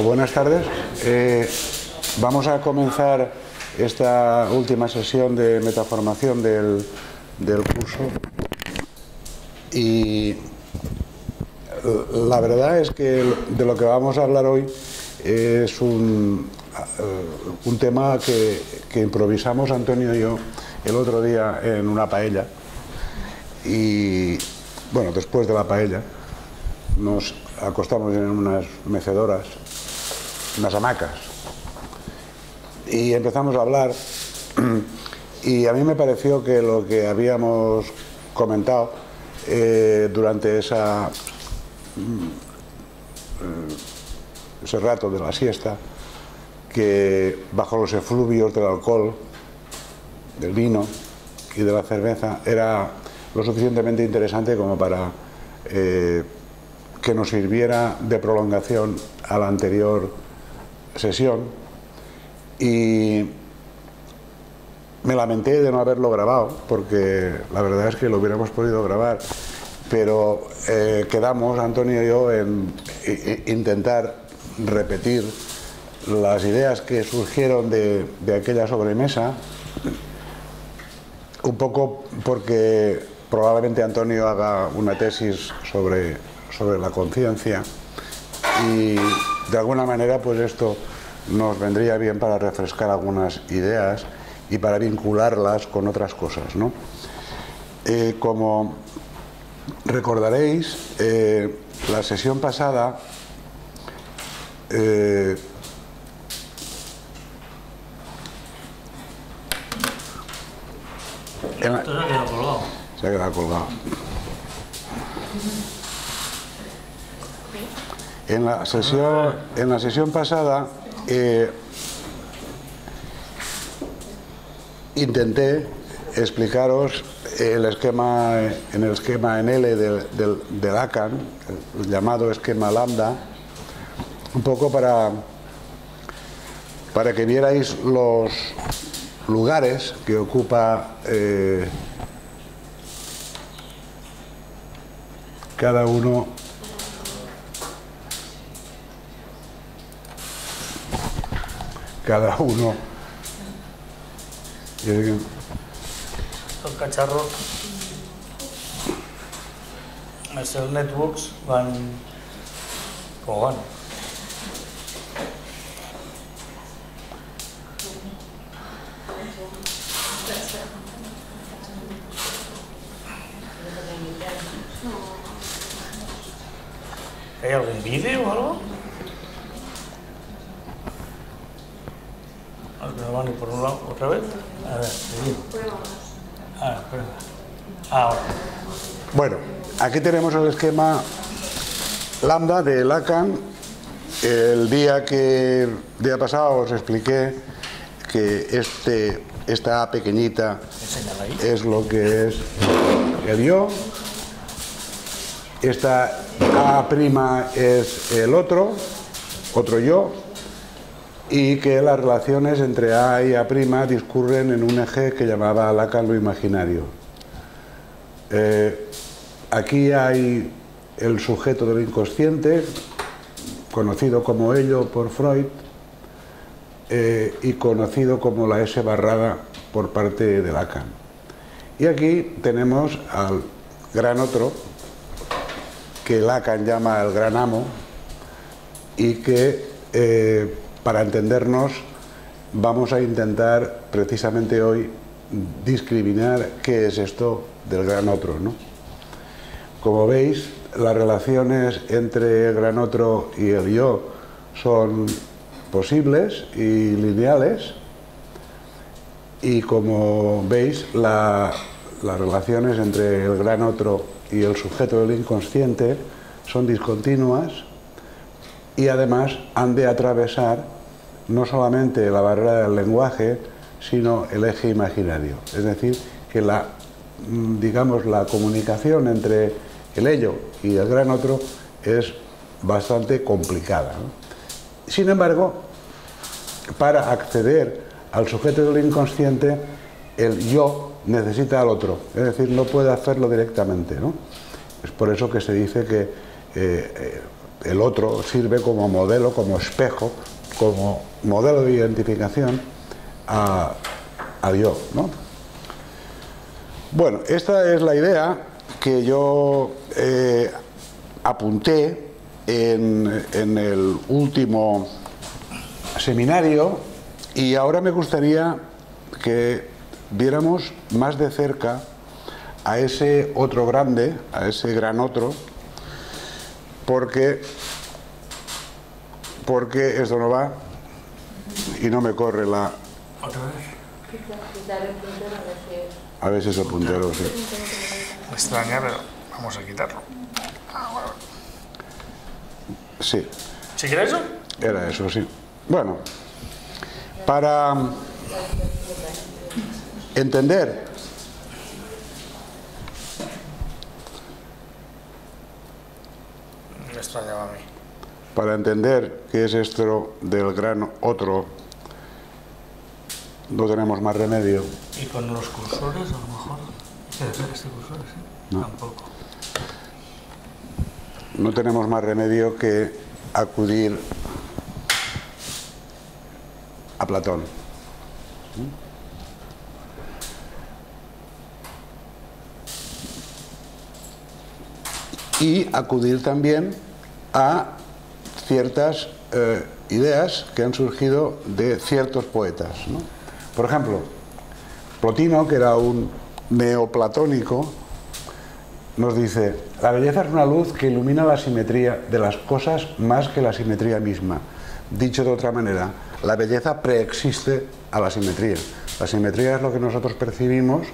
buenas tardes. Eh, vamos a comenzar esta última sesión de metaformación del, curso y la verdad es que de lo que vamos a hablar hoy es un, eh, un tema que improvisamos Antonio y yo el otro día en una paella y bueno, después de la paella nos acostamos en unas mecedoras, unas hamacas, y empezamos a hablar. Y a mí me pareció que lo que habíamos comentado eh, durante esa, mm, eh, ese rato de la siesta, que bajo los efluvios del alcohol, del vino y de la cerveza, era lo suficientemente interesante como para eh, que nos sirviera de prolongación a la anterior sesión y me lamenté de no haberlo grabado porque la verdad es que lo hubiéramos podido grabar pero eh, quedamos Antonio y yo en, intentar repetir las ideas que surgieron de, de aquella sobremesa un poco porque probablemente Antonio haga una tesis sobre sobre la conciencia y de alguna manera pues esto nos vendría bien para refrescar algunas ideas y para vincularlas con otras cosas. ¿no? Eh, como recordaréis, eh, la sesión pasada eh, en la, se ha quedado colgado. Se ha quedado colgado. En la sesión, en la sesión pasada eh, intenté explicaros el esquema, en el esquema en L del, del, del ACAN, el llamado esquema lambda, un poco para, para que vierais los lugares que ocupa eh, cada uno cada uno. Los cacharros, els netbooks van com van. ¿Hay algún vídeo o algo? Por un lado otra vez. A ver, seguimos. Ah, espera. Ah, ahora. Bueno, aquí tenemos el esquema lambda de Lacan. El día que día pasado os expliqué que este, esta A pequeñita es lo que es el yo. Esta A' es el otro, otro yo, y que las relaciones entre A y A' discurren en un eje que llamaba Lacan lo imaginario. Eh, aquí hay el sujeto del inconsciente, conocido como ello por Freud, eh, y conocido como la S barrada por parte de Lacan. Y aquí tenemos al gran otro, que Lacan llama el gran amo, y que eh, para entendernos, vamos a intentar precisamente hoy discriminar qué es esto del gran otro. ¿no? Como veis, las relaciones entre el gran otro y el yo son posibles y lineales y como veis la, las relaciones entre el gran otro y el sujeto del inconsciente son discontinuas y además han de atravesar no solamente la barrera del lenguaje, sino el eje imaginario. Es decir, que la, digamos, la comunicación entre el ello y el gran otro es bastante complicada. Sin embargo, para acceder al sujeto del inconsciente, el yo necesita al otro, es decir, no puede hacerlo directamente. ¿no? Es por eso que se dice que eh, eh, el otro sirve como modelo, como espejo, como modelo de identificación a, yo. ¿no? Bueno, esta es la idea que yo eh, apunté en, en el último seminario y ahora me gustaría que viéramos más de cerca a ese otro grande, a ese gran otro, porque, porque esto no va y no me corre la... ¿Otra vez? A ver si es el puntero, sí. extraña, pero vamos a quitarlo. Sí. ¿Sí que era eso? Era eso, sí. Bueno, para entender Me extrañaba a mí. Para entender qué es esto del gran otro, no tenemos más remedio. ¿Y con los cursores a lo mejor? ¿Qué hacer este cursor? Sí? Tampoco. No tenemos más remedio que acudir a Platón. Y acudir también a ciertas eh, ideas que han surgido de ciertos poetas. Por ejemplo, Plotino, que era un neoplatónico, nos dice, la belleza es una luz que ilumina la simetría de las cosas más que la simetría misma. Dicho de otra manera, la belleza preexiste a la simetría. La simetría es lo que nosotros percibimos,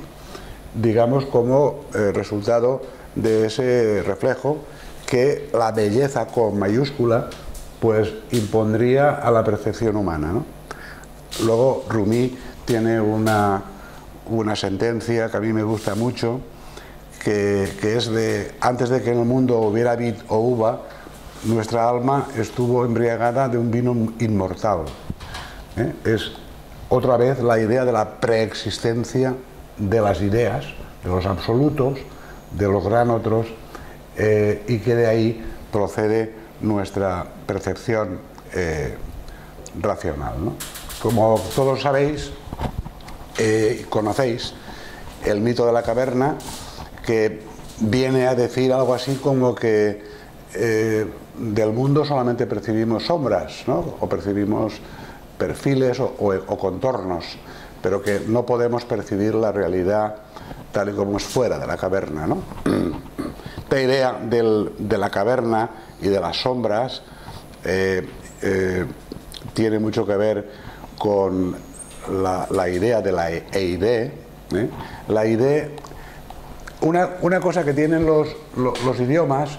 digamos, como eh, resultado de ese reflejo que la belleza con mayúscula pues impondría a la percepción humana. Luego Rumi tiene una, una sentencia que a mí me gusta mucho, que, que, es de antes de que en el mundo hubiera vid o uva, nuestra alma estuvo embriagada de un vino inmortal. ¿eh? Es otra vez la idea de la preexistencia de las ideas, de los absolutos, de los gran otros, eh, y que de ahí procede nuestra percepción eh, racional. ¿no? Como todos sabéis, eh, conocéis el mito de la caverna, que viene a decir algo así como que eh, del mundo solamente percibimos sombras, ¿no? o percibimos perfiles o, o, o, contornos, pero que no podemos percibir la realidad tal y como es fuera de la caverna. ¿no? Esta idea del, de la caverna y de las sombras eh, eh, tiene mucho que ver con la, idea de la EID. ¿eh? La idea, una, una, cosa que tienen los, los, los, idiomas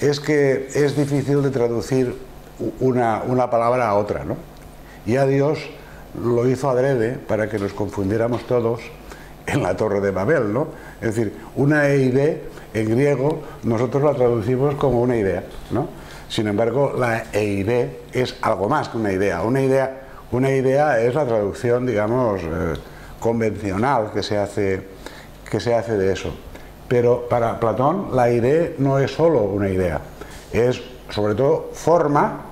es que es difícil de traducir una, una palabra a otra. ¿no? Y a Dios lo hizo adrede para que nos confundiéramos todos en la Torre de Babel. ¿no? Es decir, una EID en griego nosotros la traducimos como una idea. ¿no? Sin embargo, la EID es algo más que una idea. Una idea, una idea es la traducción, digamos, eh, convencional que se, hace, que se hace de eso. Pero para Platón la idea no es solo una idea, es sobre todo forma,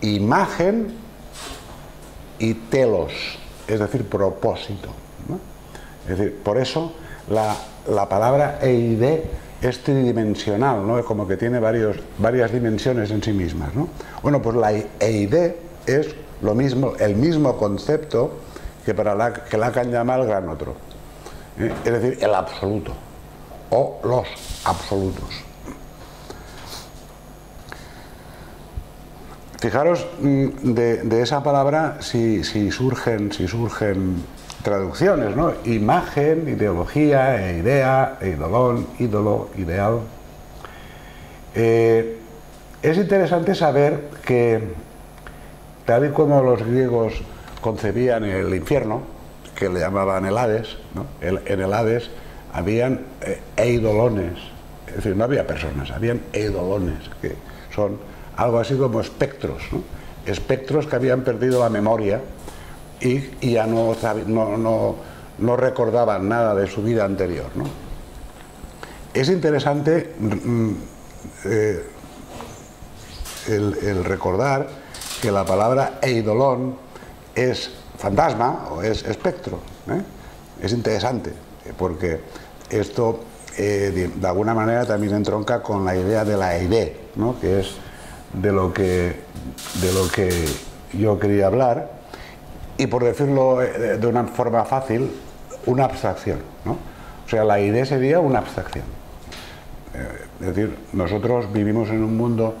imagen y telos, es decir, propósito. Es decir, por eso la, la palabra EID es tridimensional, ¿no? como que tiene varios, varias dimensiones en sí mismas. ¿no? Bueno, pues la EID es lo mismo, el mismo concepto que para la, que Lacan llama el gran otro, ¿eh? es decir, el absoluto o los absolutos. Fijaros de, de esa palabra si, si, surgen, si surgen traducciones, ¿no? Imagen, ideología, e idea, e idolón, ídolo, ideal. Eh, es interesante saber que, tal y como los griegos concebían el infierno, que le llamaban el Hades, en el Hades habían eh, eidolones, es decir, no había personas, habían eidolones, que son algo así como espectros, espectros que habían perdido la memoria y, ya no, no, no, recordaban nada de su vida anterior. ¿no? Es interesante eh, el, recordar que la palabra eidolon es fantasma o es espectro. ¿eh? Es interesante, porque esto de, alguna manera también entronca con la idea de la idea, ¿no? que es de lo que, de lo que yo quería hablar, y por decirlo de una forma fácil, una abstracción. ¿no? O sea, la idea sería una abstracción. Eh, es decir, nosotros vivimos en un mundo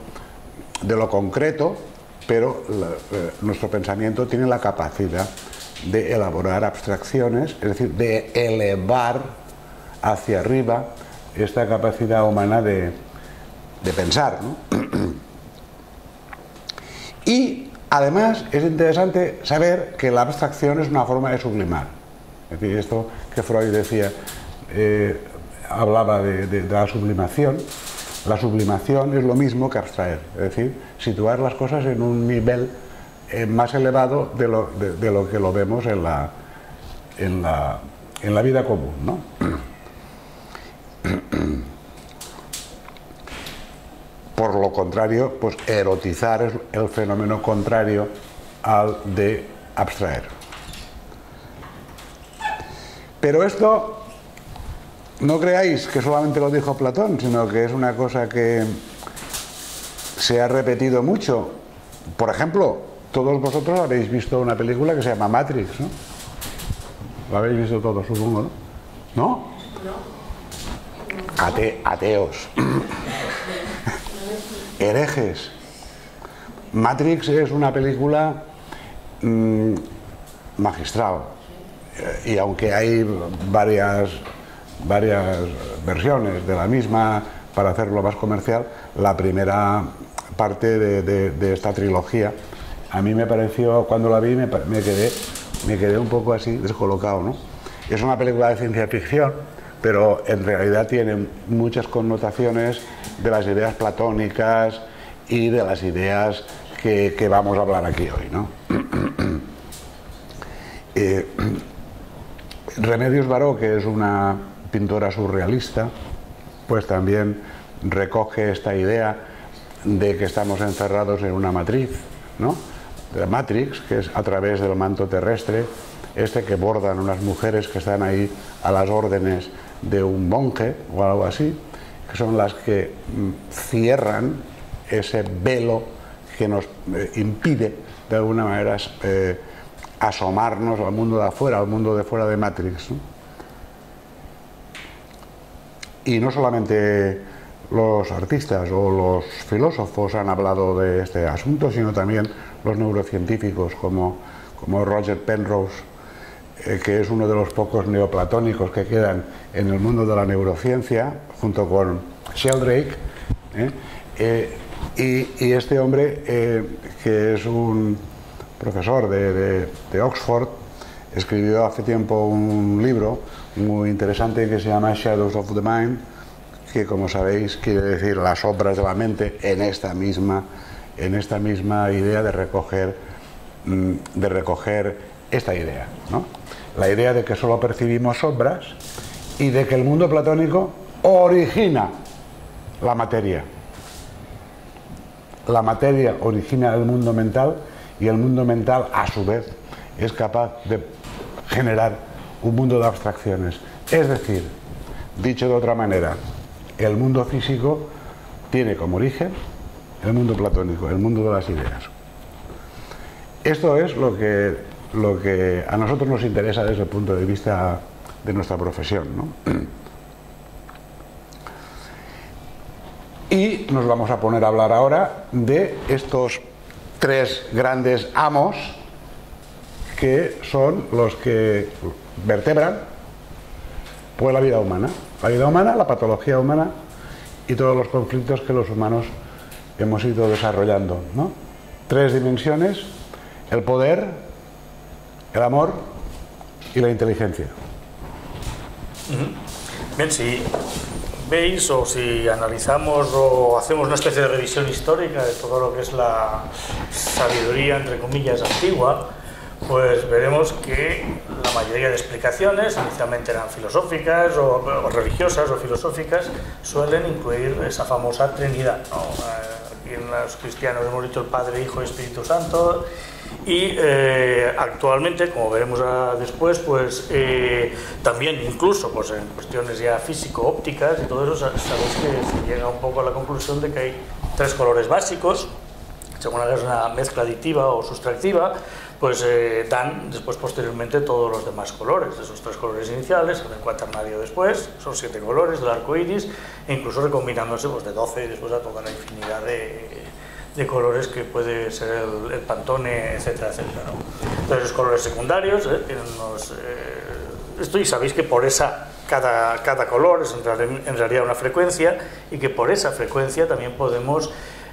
de lo concreto, pero eh, nuestro pensamiento tiene la capacidad de elaborar abstracciones, es decir, de elevar hacia arriba esta capacidad humana de, de pensar. ¿no? y además es interesante saber que la abstracción es una forma de sublimar. Es decir, esto que Freud decía, eh, hablaba de, la sublimación. La sublimación es lo mismo que abstraer, es decir, situar las cosas en un nivel eh, más elevado de lo, de, lo, que lo vemos en la, en la, en la vida común. ¿no? Por lo contrario, pues erotizar es el fenómeno contrario al de abstraer. Pero esto no creáis que solamente lo dijo Platón, sino que es una cosa que se ha repetido mucho. Por ejemplo, todos vosotros habéis visto una película que se llama Matrix, ¿no? Lo habéis visto todos, supongo, ¿no? ¿No? ateos. Herejes. Matrix es una película mm, magistral. Eh, y aunque hay varias varias versiones de la misma para hacerlo más comercial, la primera parte de, esta trilogía a mí me pareció, cuando la vi me, quedé, me quedé un poco así descolocado. ¿no? Es una película de ciencia ficción, pero en realidad tiene muchas connotaciones de las ideas platónicas y de las ideas que, vamos a hablar aquí hoy. ¿no? Eh, Remedios Baró, que es una pintora surrealista, pues también recoge esta idea de que estamos encerrados en una matriz, ¿no? La Matrix, que es a través del manto terrestre, este que bordan unas mujeres que están ahí a las órdenes de un monje o algo así, que son las que mm, cierran ese velo que nos eh, impide de alguna manera eh, asomarnos al mundo de afuera, al mundo de fuera de Matrix. Y no solamente los artistas o los filósofos han hablado de este asunto, sino también los neurocientíficos como, como Roger Penrose, eh, que es uno de los pocos neoplatónicos que quedan en el mundo de la neurociencia, junto con Sheldrake. ¿eh? Eh, y, este hombre, que es un profesor de, Oxford, escribió hace tiempo un libro muy interesante que se llama Shadows of the Mind, que como sabéis quiere decir las obras de la mente en esta misma, en esta misma idea de recoger, mm, de recoger esta idea. La idea de que solo percibimos sombras y de que el mundo platónico origina la materia. La materia origina el mundo mental y el mundo mental a su vez es capaz de generar un mundo de abstracciones. Es decir, dicho de otra manera, el mundo físico tiene como origen el mundo platónico, el mundo de las ideas. Esto es lo que, lo que a nosotros nos interesa desde el punto de vista de nuestra profesión. Y nos vamos a poner a hablar ahora de estos tres grandes amos que son los que vertebran pues la vida humana. La vida humana, la patología humana y todos los conflictos que los humanos hemos ido desarrollando. ¿no? Tres dimensiones, el poder, el amor y la inteligencia. Bien, si veis o si analizamos o hacemos una especie de revisión histórica de todo lo que es la sabiduría, entre comillas, antigua, pues veremos que la mayoría de explicaciones, inicialmente eran filosóficas o, religiosas o filosóficas, suelen incluir esa famosa Trinidad. En los cristianos hemos dicho el Padre, Hijo y Espíritu Santo, y eh, actualmente, como veremos después, pues eh, también incluso pues, en cuestiones ya físico-ópticas y todo eso, sabéis que se llega un poco a la conclusión de que hay tres colores básicos, según hagas una mezcla aditiva o sustractiva, pues eh, dan después posteriormente todos los demás colores, esos tres colores iniciales, el cuaternario después, son siete colores del arco iris, e incluso recombinándose pues, de 12 y después a toda la infinidad de, de colores que puede ser el, pantone, etcétera, etcétera. Entonces los colores secundarios eh, eh, esto y sabéis que por esa cada, cada color es en realidad una frecuencia y que por esa frecuencia también podemos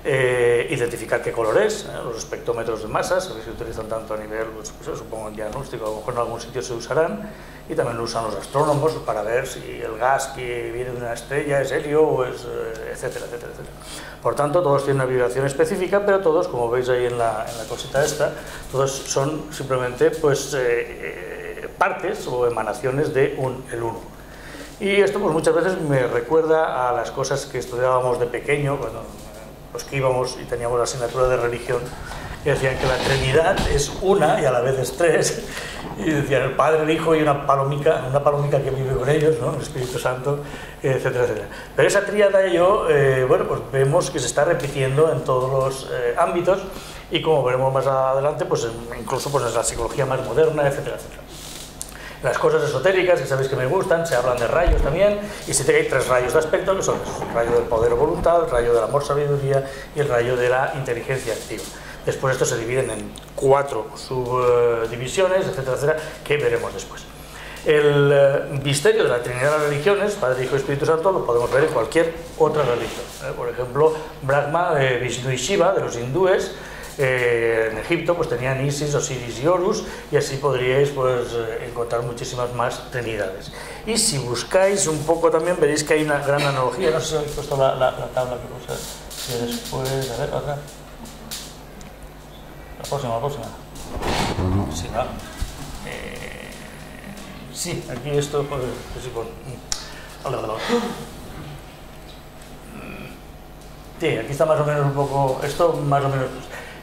eh, identificar qué color es, los espectrómetros de masas, que se utilizan tanto a nivel, pues, pues, supongo diagnóstico, a lo mejor en algún sitio se usarán, y también lo usan los astrónomos para ver si el gas que viene de una estrella es helio, o es, etcétera, etcétera, etcétera. Por tanto, todos tienen una vibración específica, pero todos, como veis ahí en la, en la cosita esta, todos son simplemente pues, eh, eh, partes o emanaciones de un, el uno. Y esto pues, muchas veces me recuerda a las cosas que estudiábamos de pequeño, cuando los que íbamos y teníamos la asignatura de religión, que decían que la Trinidad es una y a la vez es tres, y decían el Padre, el Hijo y una palomica, una palomica que vive con ellos, ¿no? el Espíritu Santo, etcétera, etcétera. Pero esa tríada yo, eh, bueno, pues vemos que se está repitiendo en todos los eh, ámbitos y como veremos más adelante, pues incluso pues, en la psicología más moderna, etcétera, etcétera. Las cosas esotéricas, que sabéis que me gustan, se hablan de rayos también, y se tres rayos de aspecto, que son el rayo del poder o voluntad, el rayo del amor-sabiduría y el rayo de la inteligencia activa. Después esto se dividen en cuatro subdivisiones, etcétera, etcétera, que veremos después. El eh, misterio de la Trinidad de las religiones, Padre, Hijo y Espíritu Santo, lo podemos ver en cualquier otra religión. ¿eh? Por ejemplo, Brahma, eh, Vishnu y Shiva, de los hindúes, en Egipto pues tenían Isis, Osiris y Horus, y así podríais pues, encontrar muchísimas más trinidades. Y si buscáis un poco también, veréis que hay una gran analogía. No sé si habéis puesto la, tabla que puse después. A ver, acá. La próxima, la próxima. Sí, eh, sí, aquí esto, pues, pues sí, pues, Sí, aquí está más o menos un poco, esto más o menos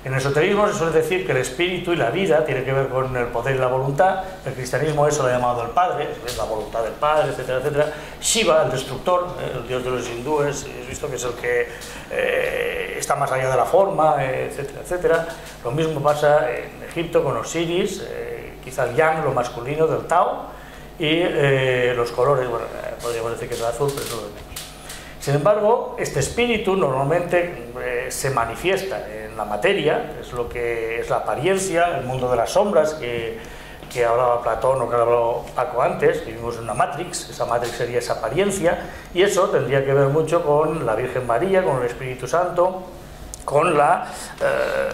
en el esoterismo se suele decir que el espíritu y la vida tienen que ver con el poder y la voluntad. El cristianismo eso lo ha llamado el Padre, es la voluntad del Padre, etcétera, etcétera. Shiva, el destructor, eh, el dios de los hindúes, he visto que es el que eh, está más allá de la forma, etcétera, etcétera. Lo mismo pasa en Egipto con Osiris, eh, quizá el yang, lo masculino del Tao, y los colores, bueno, podríamos decir que es el azul, pero eso lo menos. Sin embargo, este espíritu normalmente se manifiesta en la materia, es lo que es la apariencia, el mundo de las sombras que, que hablaba Platón o que hablaba Paco antes, vivimos en una matrix, esa matrix sería esa apariencia, y eso tendría que ver mucho con la Virgen María, con el Espíritu Santo, con la eh,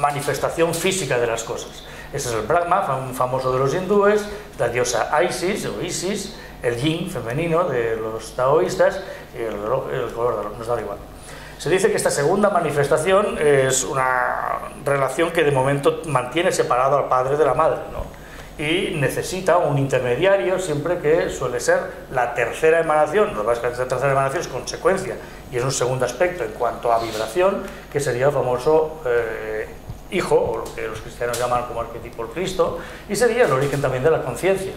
manifestación física de las cosas. Ese es el Brahma, famoso de los hindúes, la diosa Isis o Isis, el yin femenino de los taoístas, y el, el color nos da igual. Se dice que esta segunda manifestación es una relación que de momento mantiene separado al padre de la madre, ¿no? y necesita un intermediario siempre que suele ser la tercera emanación. Lo que pasa es que la tercera emanación es consecuencia y es un segundo aspecto en cuanto a vibración, que sería el famoso eh, hijo, o lo que los cristianos llaman como arquetipo el Cristo, y sería el origen también de la conciencia.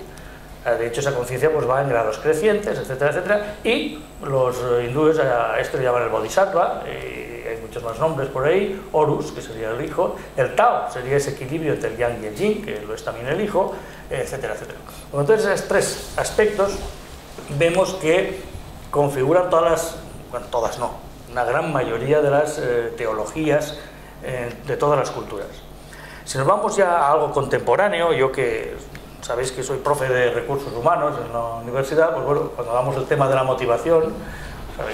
Eh, de hecho, esa conciencia pues, va en grados crecientes, etcétera, etcétera. Y los hindúes a esto le llaman el bodhisattva, y hay muchos más nombres por ahí. Horus, que sería el hijo. El Tao sería ese equilibrio entre el yang y el yin, que lo es también el hijo, etcétera, etcétera. entonces, esos tres aspectos vemos que configuran todas las, bueno, todas no, una gran mayoría de las eh, teologías eh, de todas las culturas. Si nos vamos ya a algo contemporáneo, yo que sabéis que soy profe de recursos humanos en la universidad, pues bueno, cuando damos el tema de la motivación,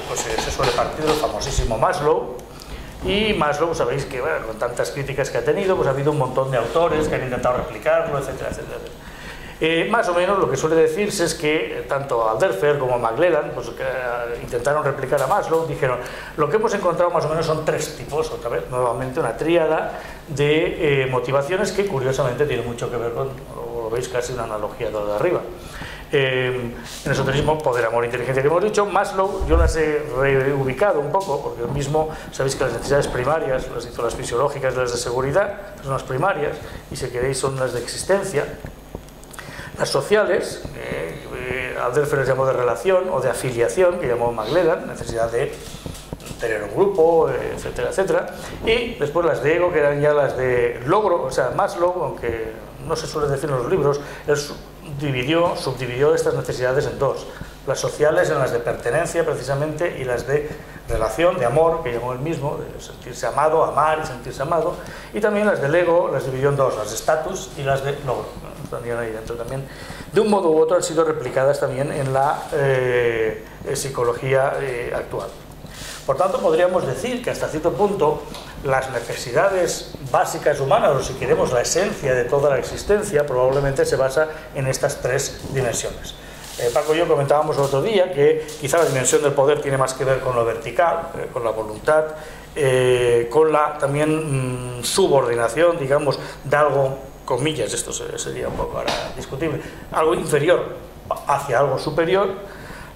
pues se suele partir del famosísimo Maslow, y Maslow, sabéis que con tantas críticas que ha tenido, pues ha habido un montón de autores que han intentado replicarlo, etcétera, etcétera. Eh, más o menos lo que suele decirse es que eh, tanto Alderfer como Maglelan pues, intentaron replicar a Maslow, dijeron, lo que hemos encontrado más o menos son tres tipos, otra vez, nuevamente una tríada de motivaciones que curiosamente tiene mucho que ver con, veis casi una analogía de lo de arriba. Eh, en esoterismo, poder, amor, inteligencia que hemos dicho. Maslow, yo las he reubicado un poco, porque el mismo, sabéis que las necesidades primarias, las hizo las fisiológicas, las de seguridad, son las primarias, y si queréis son las de existencia. Las sociales, eh, Alderfer les llamó de relación o de afiliación, que llamó Maglelan, necesidad de tener un grupo, etcétera, etcétera. Y después las de ego, que eran ya las de logro, o sea, Maslow, aunque no se suele decir en los libros, es dividió, subdividió estas necesidades en dos. Las sociales en las de pertenencia precisamente y las de relación, de amor, que llamó él mismo, de sentirse amado, amar y sentirse amado, y también las del ego las dividió en dos, las de estatus y las de logro. ahí dentro también. De un modo u otro han sido replicadas también en la eh, psicología eh, actual. Por tanto, podríamos decir que hasta cierto punto las necesidades básicas humanas, o si queremos la esencia de toda la existencia, probablemente se basa en estas tres dimensiones. Eh, Paco y yo comentábamos el otro día que quizá la dimensión del poder tiene más que ver con lo vertical, eh, con la voluntad, eh, con la también mm, subordinación, digamos, de algo, comillas, esto sería un poco discutible, algo inferior hacia algo superior,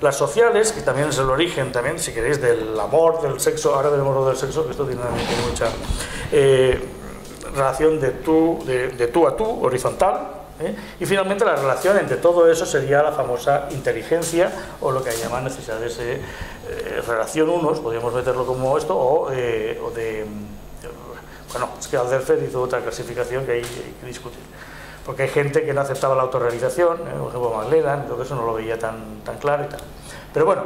las sociales, que también es el origen, también, si queréis, del amor, del sexo, ahora veremos lo del sexo, que esto tiene, mucha eh, relación de tú, de, tú a tú, horizontal, ¿eh? y finalmente la relación entre todo eso sería la famosa inteligencia, o lo que llaman necesidades de eh, relación unos, podríamos meterlo como esto, o, de... Bueno, es que Alderfer hizo otra clasificación que hay que discutir porque hay gente que no aceptaba la autorrealización, ¿eh? por ejemplo Magledan, todo eso no lo veía tan, tan claro y tal. Pero bueno,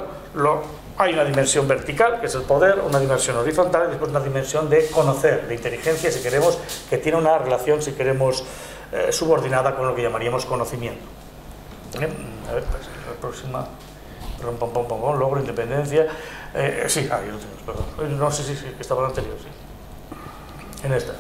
hay una dimensión vertical, que es el poder, una dimensión horizontal y después una dimensión de conocer, de inteligencia, si queremos, que tiene una relación, si queremos, eh, subordinada con lo que llamaríamos conocimiento. ¿Eh? A ver, pues, la próxima. Perdón, logro, independencia. sí, ahí lo tenemos, perdón. No sé si, si estaba en anterior, sí. En esta.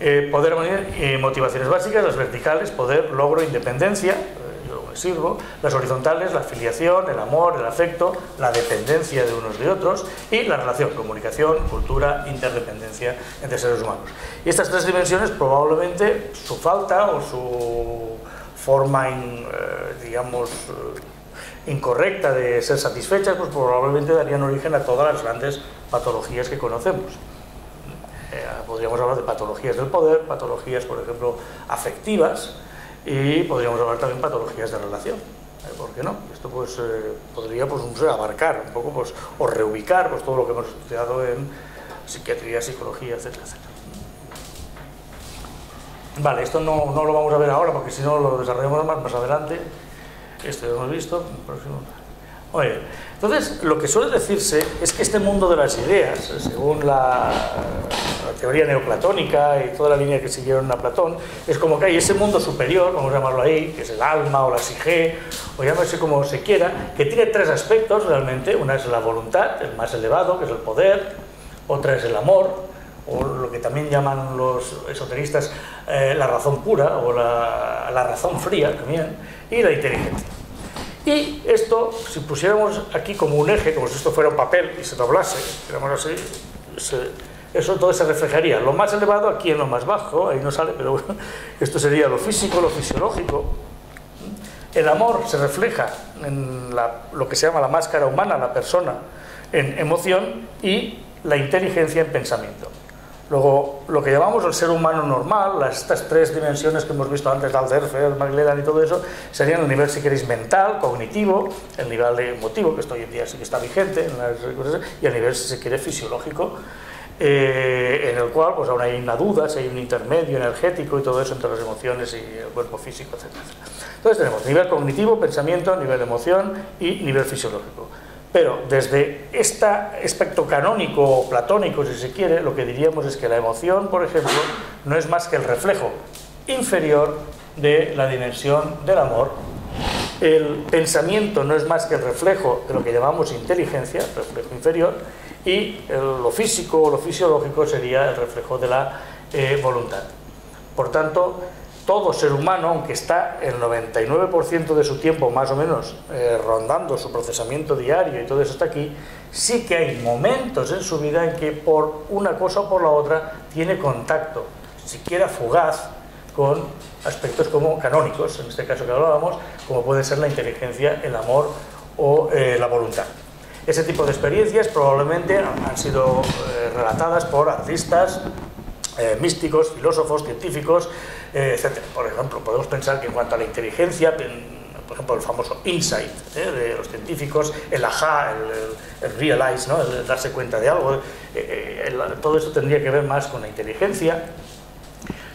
Eh, poder, eh, motivaciones básicas, las verticales, poder, logro, independencia, eh, yo me sirvo, las horizontales, la afiliación, el amor, el afecto, la dependencia de unos de otros y la relación, comunicación, cultura, interdependencia entre seres humanos. Y estas tres dimensiones probablemente su falta o su forma, digamos, incorrecta de ser satisfechas, pues probablemente darían origen a todas las grandes patologías que conocemos. Eh, podríamos hablar de patologías del poder, patologías, por ejemplo, afectivas, y podríamos hablar también patologías de relación. Eh, ¿Por qué no? Esto pues, eh, podría pues, abarcar un poco pues, o reubicar pues, todo lo que hemos estudiado en psiquiatría, psicología, etcétera, etcétera. Vale, esto no, no, lo vamos a ver ahora porque si no lo desarrollamos más, más adelante. Esto lo hemos visto. Próximo. Oye, entonces, lo que suele decirse es que este mundo de las ideas, según la, teoría neoplatónica y toda la línea que siguieron a Platón, es como que hay ese mundo superior, vamos a llamarlo ahí, que es el alma o la psique, o llámese como se quiera, que tiene tres aspectos realmente. Una es la voluntad, el más elevado, que es el poder, otra es el amor, o lo que también llaman los esoteristas eh, la razón pura, o la, la razón fría también, y la inteligencia. Y esto, si pusiéramos aquí como un eje, como si esto fuera un papel y se doblase, eso todo se reflejaría. Lo más elevado aquí en lo más bajo, ahí no sale, pero bueno, esto sería lo físico, lo fisiológico. El amor se refleja en lo que se llama la máscara humana, la persona, en emoción y la inteligencia en pensamiento. Luego, lo que llamamos el ser humano normal, las, estas tres dimensiones que hemos visto antes, Alderfer, Magledan y todo eso, serían el nivel, si queréis, mental, cognitivo, el nivel emotivo, que esto hoy en día sí que está vigente, en las y el nivel, si se quiere, fisiológico, eh, en el cual pues aún hay una duda, si hay un intermedio energético y todo eso entre las emociones y el cuerpo físico, etc. Entonces tenemos nivel cognitivo, pensamiento, nivel de emoción y nivel fisiológico. Pero desde este aspecto canónico o platónico, si se quiere, lo que diríamos es que la emoción, por ejemplo, no es más que el reflejo inferior de la dimensión del amor. El pensamiento no es más que el reflejo de lo que llamamos inteligencia, reflejo inferior, y lo físico o lo fisiológico sería el reflejo de la eh, voluntad. Por tanto, todo ser humano, aunque está el 99% de su tiempo más o menos eh, rondando su procesamiento diario y todo eso está aquí, sí que hay momentos en su vida en que por una cosa o por la otra tiene contacto, siquiera fugaz, con aspectos como canónicos, en este caso que hablábamos, como puede ser la inteligencia, el amor o eh, la voluntad. Ese tipo de experiencias probablemente han sido eh, relatadas por artistas, místicos, filósofos, científicos, etc. Por ejemplo, podemos pensar que en cuanto a la inteligencia, por ejemplo, el famoso insight de los científicos, el aha, el, realize, ¿no? el darse cuenta de algo, todo eso tendría que ver más con la inteligencia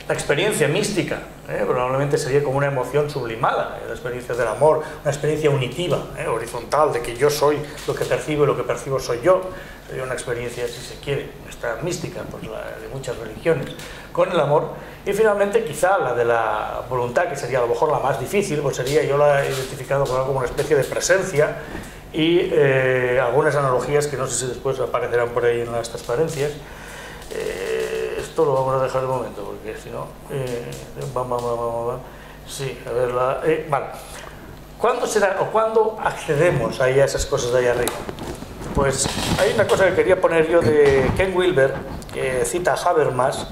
la experiencia mística, ¿eh? probablemente sería como una emoción sublimada, ¿eh? la experiencia del amor, una experiencia unitiva, ¿eh? horizontal, de que yo soy lo que percibo y lo que percibo soy yo. Sería una experiencia, si se quiere, esta mística, pues de muchas religiones, con el amor. Y finalmente, quizá la de la voluntad, que sería a lo mejor la más difícil, pues sería, yo la he identificado como una especie de presencia y algunas analogías que no sé si después aparecerán por ahí en las transparencias esto lo vamos a dejar de momento, porque si no... Eh, sí, a ver, la, eh, vale. ¿Cuándo será o cuándo accedemos ahí a esas cosas de ahí arriba? Pues hay una cosa que quería poner yo de Ken Wilber, que cita a Habermas,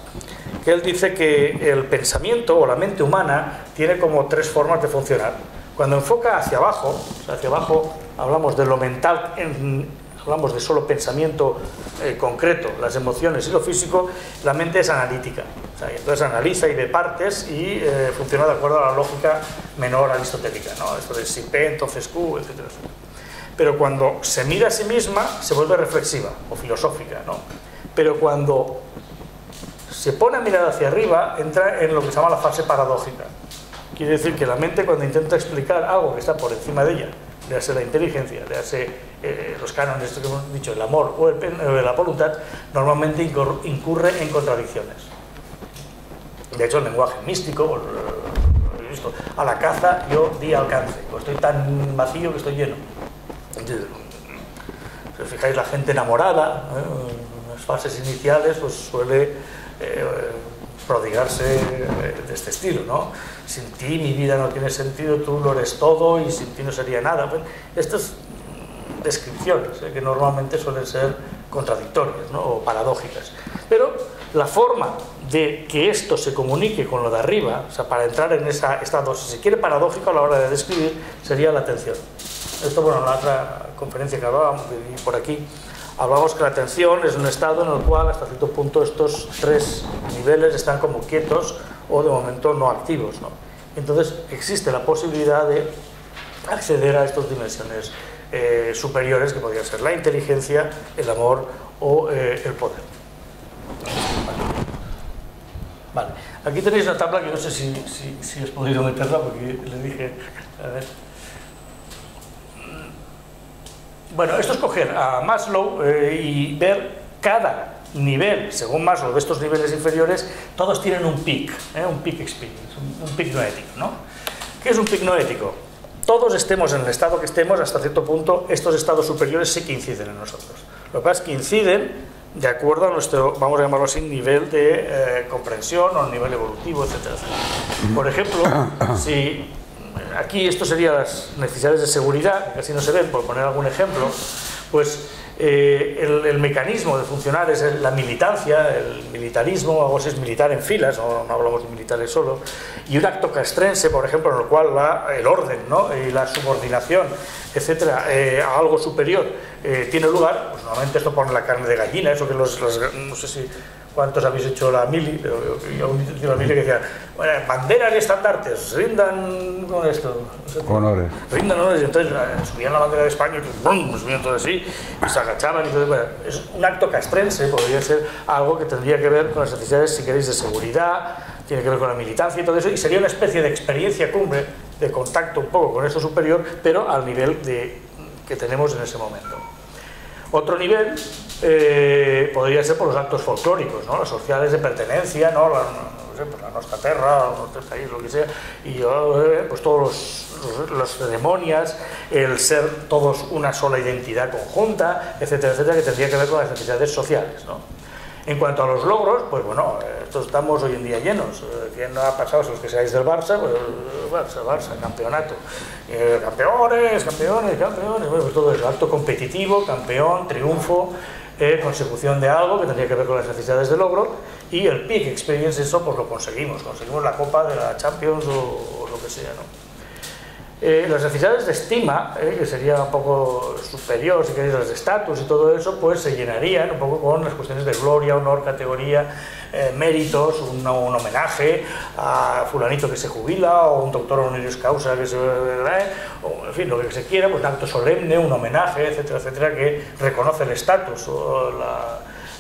que él dice que el pensamiento o la mente humana tiene como tres formas de funcionar. Cuando enfoca hacia abajo, hacia abajo hablamos de lo mental en, hablamos de solo pensamiento eh, concreto, las emociones y lo físico, la mente es analítica. entonces analiza y ve partes y eh, funciona de acuerdo a la lógica menor aristotélica, ¿no? esto de si P, entonces Q, etc. Pero cuando se mira a sí misma, se vuelve reflexiva o filosófica. ¿no? Pero cuando se pone a mirar hacia arriba, entra en lo que se llama la fase paradójica. Quiere decir que la mente cuando intenta explicar algo que está por encima de ella, le hace la inteligencia, le hace eh, los cánones que hemos dicho, el amor o, la voluntad, normalmente incurre en contradicciones. De hecho, el lenguaje místico, visto, a la caza yo di alcance, estoy tan vacío que estoy lleno. Si os fijáis, la gente enamorada, en las fases iniciales, pues suele eh, prodigarse de este estilo, ¿no? Sin ti mi vida no tiene sentido, tú lo eres todo y sin ti no sería nada. Pues, estas descripciones ¿eh? que normalmente suelen ser contradictorias o paradójicas. Pero la forma de que esto se comunique con lo de arriba, o sea, para entrar en esa estado, si se quiere paradójico a la hora de describir, sería la atención. Esto, bueno, en la otra conferencia que hablábamos, por aquí, Hablamos que la atención es un estado en el cual hasta cierto punto estos tres niveles están como quietos o de momento no activos. Entonces existe la posibilidad de acceder a estas dimensiones eh, superiores que podrían ser la inteligencia, el amor o eh, el poder. Vale. Aquí tenéis una tabla que no sé si, si, si os podido meterla porque le dije... A ver. Bueno, esto es coger a Maslow eh, y ver cada nivel, según Maslow, de estos niveles inferiores, todos tienen un peak, eh, un peak experience, un, un peak noético, ¿no? ¿Qué es un peak noético? Todos estemos en el estado que estemos, hasta cierto punto, estos estados superiores sí que inciden en nosotros. Lo que pasa es que inciden de acuerdo a nuestro, vamos a llamarlo así, nivel de eh, comprensión o nivel evolutivo, etc. Por ejemplo, si aquí esto serían las necesidades de seguridad, casi no se ven, por poner algún ejemplo, pues eh, el, mecanismo de funcionar es la militancia, el militarismo, algo así es militar en filas, no, hablamos de militares solo, y un acto castrense, por ejemplo, en el cual el orden ¿no? y la subordinación, etcétera, eh, a algo superior eh, tiene lugar, pues normalmente esto pone la carne de gallina, eso que los, no sé si ¿Cuántos habéis hecho la mili? Yo un tío la mili que decía, bueno, banderas y estandartes, rindan con esto. honores. Rindan honores. Y entonces eh, subían la bandera de España y ¡bum! subían todo así, y se agachaban y todo. Bueno, es un acto castrense, podría ser algo que tendría que ver con las necesidades, si queréis, de seguridad, tiene que ver con la militancia y todo eso, y sería una especie de experiencia cumbre, de contacto un poco con eso superior, pero al nivel de, que tenemos en ese momento. Otro nivel eh, podría ser por los actos folclóricos, ¿no? los sociales de pertenencia, ¿no? la, no sé, pues la nuestra tierra, nuestro país, lo que sea, y eh, pues todos las ceremonias, el ser todos una sola identidad conjunta, etcétera, etcétera, que tendría que ver con las necesidades sociales. ¿no? En cuanto a los logros, pues bueno, estos estamos hoy en día llenos. ¿Quién no ha pasado? Los que seáis del Barça, pues Barça, Barça, campeonato. Eh, campeones, campeones, campeones, bueno, pues todo eso, acto competitivo, campeón, triunfo, eh, consecución de algo que tendría que ver con las necesidades de logro y el peak experience, eso pues lo conseguimos, conseguimos la copa de la Champions o, o lo que sea, ¿no? Eh, las necesidades de estima, eh, que sería un poco superior, si queréis, las de estatus y todo eso, pues se llenarían un poco con las cuestiones de gloria, honor, categoría, eh, méritos, un, homenaje a fulanito que se jubila o un doctor honoris causa que se... o, en fin, lo que se quiera, pues un acto solemne, un homenaje, etcétera, etcétera, que reconoce el estatus o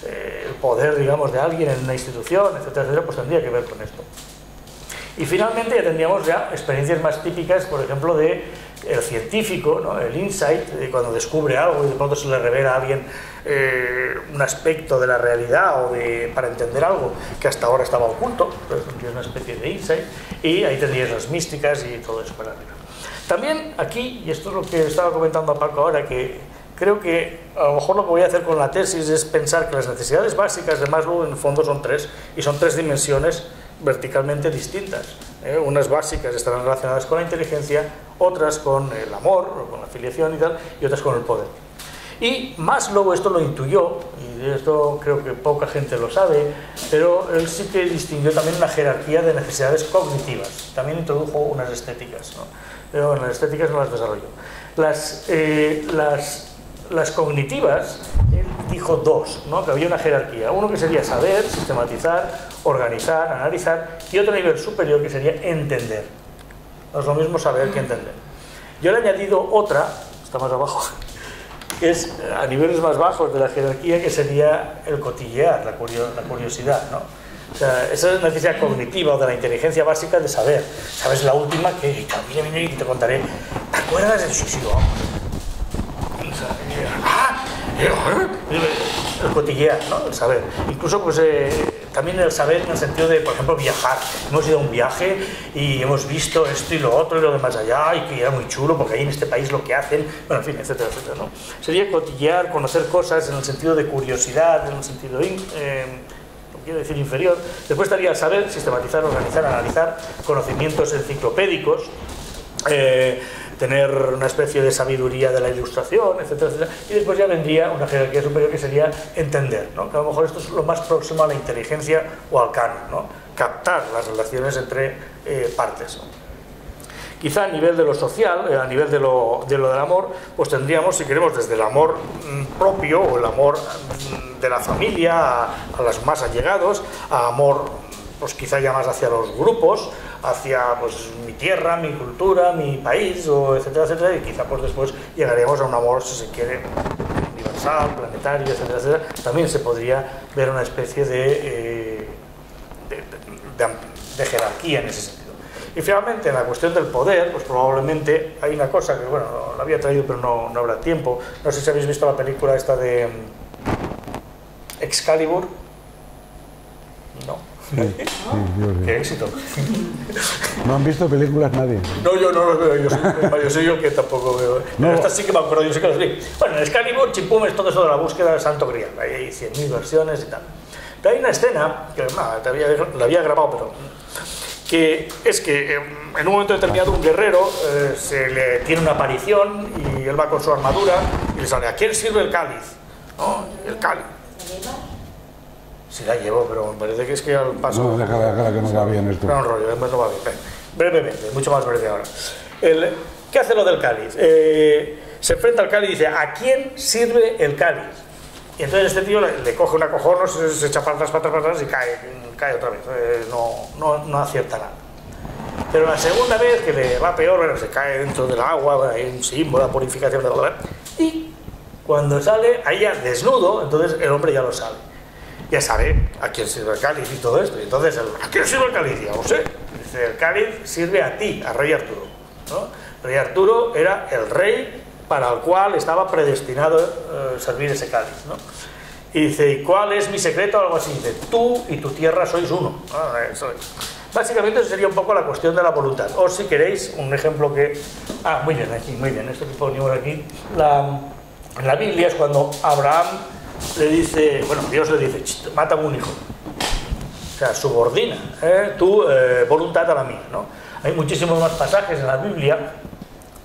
el poder, digamos, de alguien en una institución, etcétera, etcétera, pues tendría que ver con esto. Y finalmente ya tendríamos ya experiencias más típicas, por ejemplo, de el científico, ¿no? el insight, cuando descubre algo y de pronto se le revela a alguien eh, un aspecto de la realidad o de, para entender algo que hasta ahora estaba oculto, entonces tendrías una especie de insight, y ahí tendrías las místicas y todo eso para arriba. También aquí, y esto es lo que estaba comentando a Paco ahora, que creo que a lo mejor lo que voy a hacer con la tesis es pensar que las necesidades básicas de Maslow en el fondo son tres, y son tres dimensiones verticalmente distintas. ¿eh? Unas básicas estarán relacionadas con la inteligencia, otras con el amor, con la afiliación y tal, y otras con el poder. Y Maslow esto lo intuyó, y esto creo que poca gente lo sabe, pero él sí que distinguió también una jerarquía de necesidades cognitivas. También introdujo unas estéticas, ¿no? pero en las estéticas no las desarrolló. Las, eh, las, las cognitivas, él dijo dos, ¿no? que había una jerarquía. Uno que sería saber, sistematizar, organizar, analizar, y otro nivel superior que sería entender. No es lo mismo saber que entender. Yo le he añadido otra, está más abajo, que es a niveles más bajos de la jerarquía, que sería el cotillear, la, curiosidad. ¿no? O sea, esa es necesidad cognitiva o de la inteligencia básica de saber. ¿Sabes la última? Que mira, mira, y te contaré. ¿Te acuerdas del suicidio? ¡Ah! El cotillear, ¿no? El saber. Incluso, pues, eh, también el saber en el sentido de, por ejemplo, viajar. Hemos ido a un viaje y hemos visto esto y lo otro y lo demás allá y que era muy chulo porque ahí en este país lo que hacen, bueno, en fin, etcétera, etcétera, ¿no? Sería cotillear, conocer cosas en el sentido de curiosidad, en el sentido, eh, quiero decir inferior. Después estaría saber, sistematizar, organizar, analizar, conocimientos enciclopédicos, eh, tener una especie de sabiduría de la ilustración, etcétera, etcétera, y después ya vendría una jerarquía superior que sería entender, ¿no? que a lo mejor esto es lo más próximo a la inteligencia o al canon, ¿no? captar las relaciones entre eh, partes. Quizá a nivel de lo social, eh, a nivel de lo, de lo, del amor, pues tendríamos, si queremos, desde el amor mm, propio o el amor mm, de la familia a, a los más allegados, a amor pues quizá ya más hacia los grupos, hacia pues, mi tierra, mi cultura, mi país, o etcétera, etcétera, y quizá pues después llegaríamos a un amor, si se quiere, universal, planetario, etcétera, etcétera. También se podría ver una especie de, eh, de, jerarquía en ese sentido. Y finalmente, en la cuestión del poder, pues probablemente hay una cosa que, bueno, la había traído pero no, no habrá tiempo. No sé si habéis visto la película esta de Excalibur. No. Sí, sí, sí. Qué éxito. No han visto películas nadie. No, yo no los veo, yo soy, yo soy yo que tampoco veo. No. Pero estas sí que me acuerdo, yo sé que las vi. Bueno, en Excalibur, Chimpum es todo eso de la búsqueda del Santo Grial. Hay 100.000 versiones y tal. Pero hay una escena, que no, había, la había grabado, pero que es que en un momento determinado un guerrero eh, se le tiene una aparición y él va con su armadura y le sale, ¿a quién sirve el cáliz? ¿No? El cáliz. Sí la llevo, pero me parece que es que al paso... No, déjala, déjala que no va bien esto. No, un rollo, no va bien. Brevemente, mucho más breve ahora. El, ¿Qué hace lo del cáliz? Eh, se enfrenta al cáliz y dice, ¿a quién sirve el cáliz? Y entonces este tío le, le coge una cojón, se, se, echa para atrás, para atrás, para atrás y cae, cae otra vez. Eh, no, no, no acierta nada. Pero la segunda vez que le va peor, bueno, se cae dentro del agua, hay un símbolo de purificación, bla, y cuando sale, ahí ya desnudo, entonces el hombre ya lo sabe ya sabe a quién sirve el cáliz y todo esto. Y entonces, ¿a quién sirve el cáliz? Ya lo sé. Dice, el cáliz sirve a ti, a rey Arturo. ¿no? Rey Arturo era el rey para el cual estaba predestinado eh, servir ese cáliz. ¿no? Y dice, ¿y cuál es mi secreto? Algo así. Dice, tú y tu tierra sois uno. Ah, eso es. Básicamente eso sería un poco la cuestión de la voluntad. O si queréis, un ejemplo que... Ah, muy bien, aquí, muy bien. Esto que ponemos aquí. La, en la Biblia es cuando Abraham le dice, bueno, Dios le dice, mata a un hijo. O sea, subordina ¿eh? tu eh, voluntad a la mía. ¿no? Hay muchísimos más pasajes en la Biblia.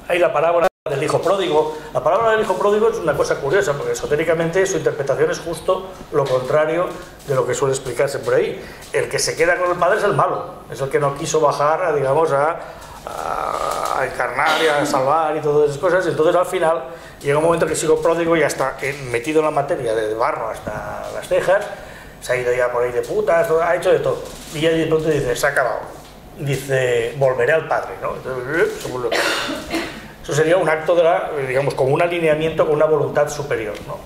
Hay la parábola del hijo pródigo. La palabra del hijo pródigo es una cosa curiosa, porque esotéricamente su interpretación es justo lo contrario de lo que suele explicarse por ahí. El que se queda con el padre es el malo, es el que no quiso bajar, digamos, a, a encarnar y a salvar y todas esas cosas. Entonces al final llega un momento que sigo pródigo y ya está metido en la materia de barro hasta las cejas, se ha ido ya por ahí de putas, ha hecho de todo. Y ya de pronto dice, se ha acabado. Dice, volveré al padre, ¿no? Entonces, se vuelve eso sería un acto de la, digamos, como un alineamiento con una voluntad superior. ¿no?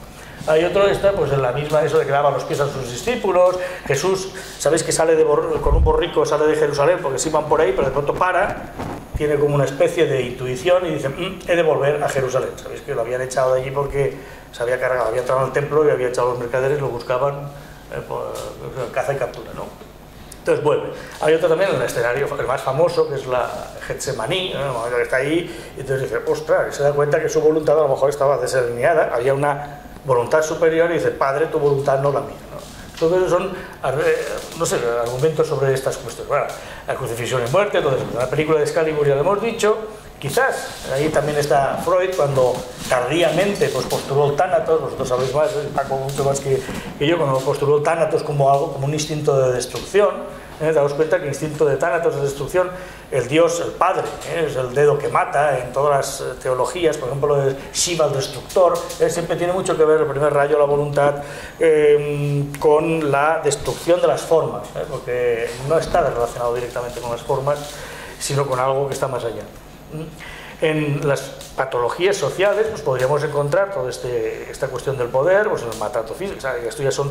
Hay otro, esta, pues en la misma, eso de que lava los pies a sus discípulos. Jesús, sabéis que sale de con un borrico, sale de Jerusalén porque sí van por ahí, pero de pronto para, tiene como una especie de intuición y dice, mm, he de volver a Jerusalén. Sabéis que lo habían echado de allí porque se había cargado, había entrado al templo y había echado a los mercaderes, lo buscaban eh, por caza y captura. ¿no? Entonces vuelve. Hay otro también el escenario, el más famoso, que es la Getsemaní, ¿no? que está ahí, y entonces dice, ostras, se da cuenta que su voluntad a lo mejor estaba desalineada, había una voluntad superior y dice, Padre, tu voluntad no la mía. ¿no? Entonces son, no sé, argumentos sobre estas cuestiones. Bueno, la crucifixión y muerte, entonces, la película de Excalibur ya lo hemos dicho, quizás, ahí también está Freud cuando tardíamente pues, postuló el tánatos, vosotros sabéis más, Paco mucho más que, que yo, cuando postuló el tánatos como algo, como un instinto de destrucción, ¿eh? daos cuenta que el instinto de Tánatos de destrucción, el Dios, el Padre, ¿eh? es el dedo que mata en todas las eh, teologías, por ejemplo, lo de Shiva el destructor, siempre tiene mucho que ver el primer rayo, la voluntad, em, con la destrucción de las formas, porque no está relacionado directamente con las formas, sino con algo que está más allá. En las patologías sociales pues podríamos encontrar toda este, esta cuestión del poder, pues el maltrato físico, esto ya son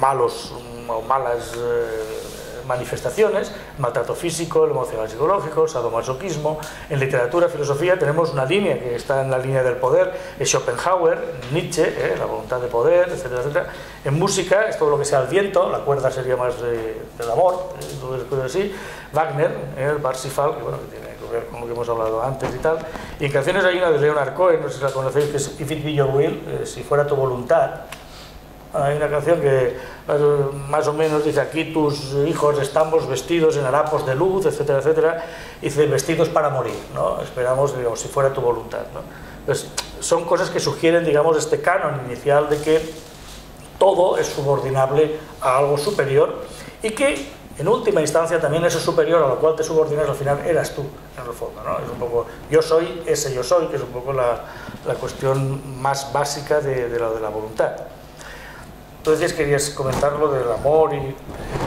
malos o malas eh, manifestaciones, maltrato físico, el emocional psicológico, sadomasoquismo. En literatura, filosofía, tenemos una línea que está en la línea del poder, es Schopenhauer, Nietzsche, eh, la voluntad de poder, etcétera, etcétera. En música es todo lo que sea el viento, la cuerda sería más del amor, eh, todo así. Wagner, el Parsifal, que, bueno, que tiene lo que hemos hablado antes y tal. Y en canciones hay una de Leonard Cohen, no sé si la conocéis, que es If It Be Your Will, si fuera tu voluntad. Hay una canción que más o menos dice aquí tus hijos estamos vestidos en harapos de luz, etcétera, etcétera, y dice vestidos para morir, ¿no? Esperamos, digamos, si fuera tu voluntad, ¿no? Pues son cosas que sugieren, digamos, este canon inicial de que todo es subordinable a algo superior y que en última instancia también ese superior a lo cual te subordinas al final eras tú, en el fondo, ¿no? Es un poco yo soy, ese yo soy, que es un poco la, la cuestión más básica de, de, la, de la voluntad. Entonces querías comentar lo del amor y...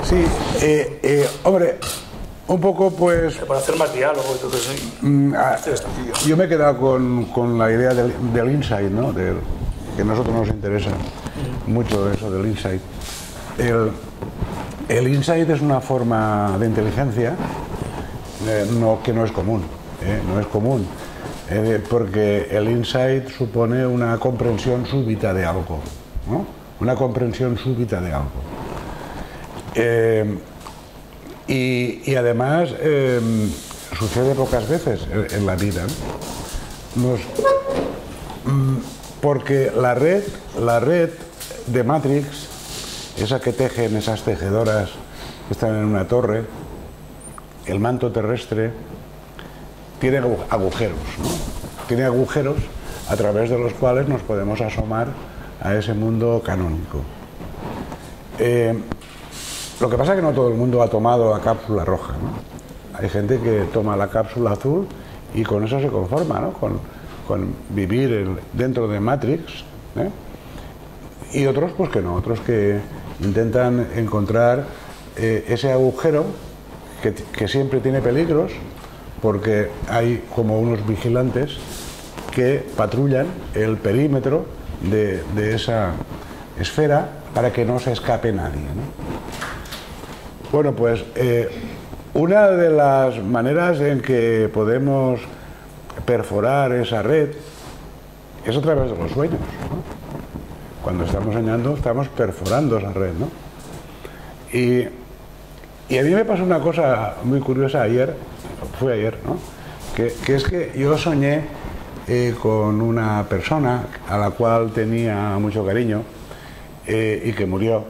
Sí, eh, eh, hombre, un poco pues... Para hacer más diálogo, entonces... Mm, ah, yo me he quedado con, con la idea del, del insight, ¿no? que a nosotros nos interesa mucho eso del insight. El, el, insight es una forma de inteligencia eh, que no es común, no es común, porque el insight supone una comprensión súbita de algo, ¿no? una comprensión súbita de algo. Eh, y, además eh, sucede pocas veces en, la vida. Mm, porque la red, la red de Matrix, esa que tejen esas tejedoras que están en una torre, el manto terrestre, tiene agujeros, tiene agujeros a través de los cuales nos podemos asomar a ese mundo canónico. Eh, lo que pasa es que no todo el mundo ha tomado la cápsula roja. Hay gente que toma la cápsula azul y con eso se conforma, ¿no? con, vivir dentro de Matrix. ¿eh? Y otros, pues que no, otros que intentan encontrar eh, ese agujero que, siempre tiene peligros, porque hay como unos vigilantes que patrullan el perímetro de, esa esfera para que no se escape nadie. Bueno, pues eh, una de las maneras en que podemos perforar esa red es a través de los sueños. Cuando estamos soñando estamos perforando esa red. ¿no? Y, a mí me pasó una cosa muy curiosa ayer, fue ayer, ¿no? que, es que yo soñé eh, con una persona a la cual tenía mucho cariño eh, y que murió,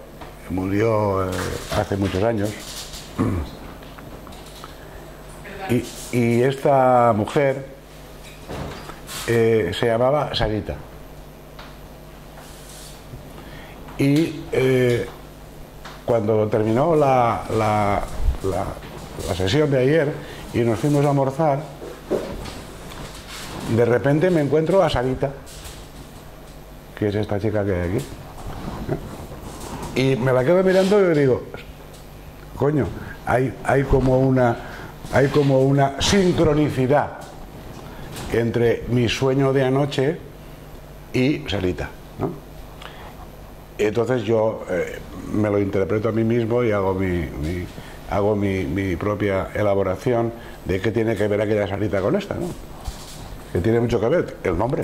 murió eh, hace muchos años. Y esta mujer se llamaba Sarita. Y cuando terminó la, la, la, sesión de ayer y nos fuimos a almorzar, de repente me encuentro a Sarita, que es esta chica que hay aquí. Y me la quedo mirando y digo, coño, hay, hay, como una, hay como una sincronicidad entre mi sueño de anoche y Sarita. Entonces yo eh, me lo interpreto a mí mismo y hago mi, propia elaboración de qué tiene que ver aquella salita con esta, ¿no? Que tiene mucho que ver el nombre.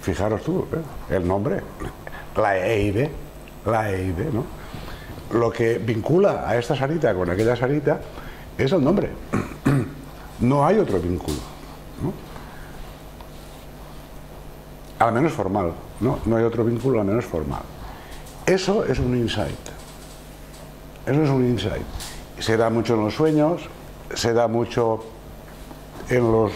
Fijaros tú, ¿eh? el nombre, la EID, la EID, ¿no? Lo que vincula a esta salita con aquella salita es el nombre. No hay otro vínculo. Al menos formal, ¿no? No hay otro vínculo al menos formal. Eso es un insight. Eso es un insight. Se da mucho en los sueños, se da mucho en, los,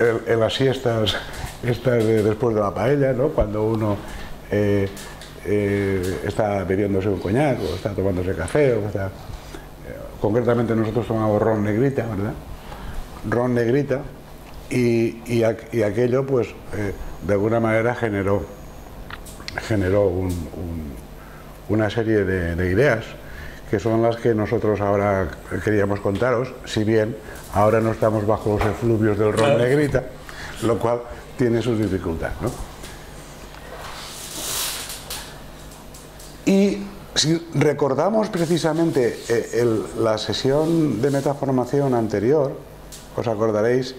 en, las siestas estas después de la paella, ¿no? cuando uno eh, eh, está bebiéndose un coñac o está tomándose café. O está, eh, concretamente nosotros tomamos ron negrita, ¿verdad? Ron negrita y, y, aquello pues de alguna manera generó, generó un una serie de, ideas que son las que nosotros ahora queríamos contaros, si bien ahora no estamos bajo los efluvios del ron negrita, lo cual tiene sus dificultades. Y si recordamos precisamente eh, la sesión de metaformación anterior, os acordaréis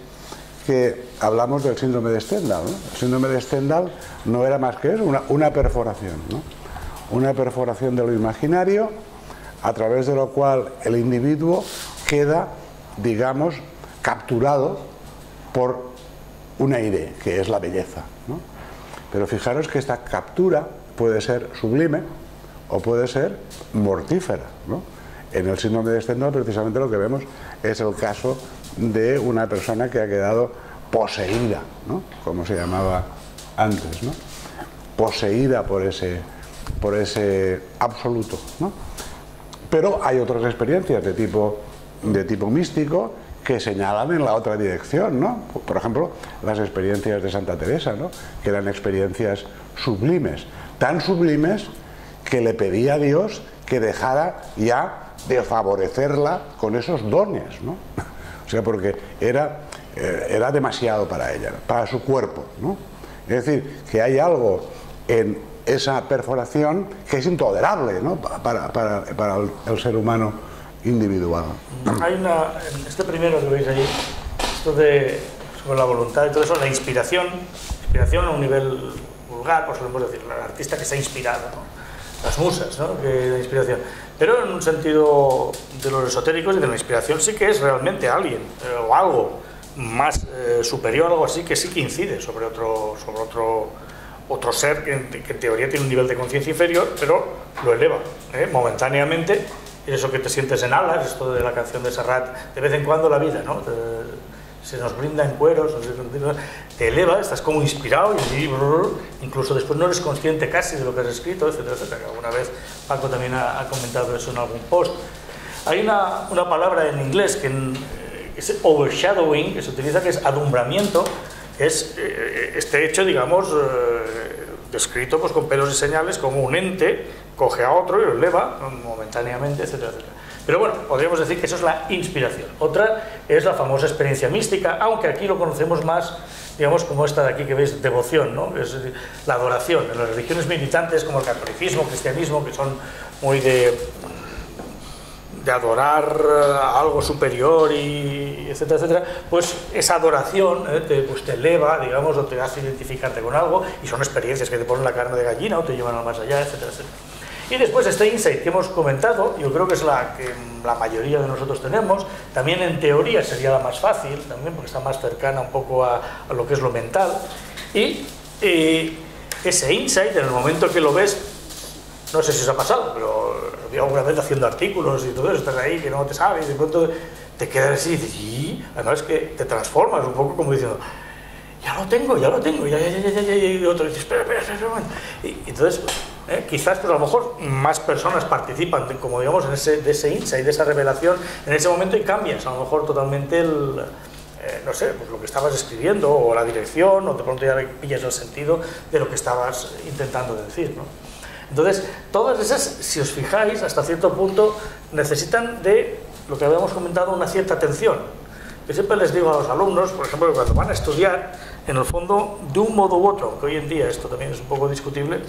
que hablamos del síndrome de Stendhal. El síndrome de Stendhal no era más que eso, una, una perforación. ¿no? Una perforación de lo imaginario, a través de lo cual el individuo queda, digamos, capturado por una idea, que es la belleza. Pero fijaros que esta captura puede ser sublime o puede ser mortífera. En el síndrome de Stendhal precisamente lo que vemos es el caso de una persona que ha quedado poseída, como se llamaba antes, poseída por ese, por ese absoluto. ¿no? Pero hay otras experiencias de tipo, de tipo místico que señalan en la otra dirección, ¿no? Por ejemplo, las experiencias de Santa Teresa, ¿no? que eran experiencias sublimes, tan sublimes que le pedía a Dios que dejara ya de favorecerla con esos dones, ¿no? O sea, porque era, eh, era demasiado para ella, para su cuerpo, ¿no? Es decir, que hay algo en esa perforación que es intolerable ¿no? para, para, para el, ser humano individual. Hay una, este primero que veis ahí, esto de sobre la voluntad y todo eso, la inspiración, inspiración a un nivel vulgar, pues podemos decir, el artista que está inspirado, las musas, ¿no? que la inspiración. Pero en un sentido de los esotéricos y de la inspiración sí que es realmente alguien eh, o algo más eh, superior, algo así que sí que incide sobre otro, sobre otro otro ser que en, teoría tiene un nivel de conciencia inferior, pero lo eleva ¿eh? momentáneamente. Y eso que te sientes en alas, esto de la canción de Serrat, de vez en cuando la vida, ¿no? se nos brinda en cueros, te eleva, estás como inspirado y incluso después no eres consciente casi de lo que has escrito, etcétera, etcétera. Alguna vez Paco también ha, comentado eso en algún post. Hay una, una palabra en inglés que es overshadowing, que se utiliza, que es adumbramiento, es eh, este hecho, digamos, eh, descrito pues, con pelos y señales como un ente coge a otro y lo eleva momentáneamente, etcétera, etcétera. Pero bueno, podríamos decir que eso es la inspiración. Otra es la famosa experiencia mística, aunque aquí lo conocemos más, digamos, como esta de aquí que veis, devoción, ¿no? Es la adoración. En las religiones militantes como el catolicismo, el cristianismo, que son muy de de adorar eh, algo superior y etcétera, etcétera, pues esa adoración eh, te, pues te eleva, digamos, o te hace identificarte con algo y son experiencias que te ponen la carne de gallina o te llevan al más allá, etcétera, etcétera. Y después este insight que hemos comentado, yo creo que es la que la mayoría de nosotros tenemos, también en teoría sería la más fácil, también porque está más cercana un poco a, lo que es lo mental. Y eh, ese insight, en el momento que lo ves, no sé si os ha pasado, pero alguna vez haciendo artículos y todo eso, estás ahí que no te sabes, y de pronto te quedas así y dices, y además es que te transformas un poco como diciendo, ya lo tengo, ya lo tengo, ya, ya, ya, ya, ya, y otro dice, espera, espera, espera, Y, entonces, eh, quizás pues a lo mejor más personas participan, como digamos, en ese, de ese insight, de esa revelación, en ese momento y cambias a lo mejor totalmente el, eh, no sé, pues lo que estabas escribiendo o la dirección, o de pronto ya pillas el sentido de lo que estabas intentando decir, ¿no? Entonces, todas esas, si os fijáis, hasta cierto punto necesitan de lo que habíamos comentado, una cierta atención. Yo siempre les digo a los alumnos, por ejemplo, que cuando van a estudiar, en el fondo, de un modo u otro, que hoy en día esto también es un poco discutible,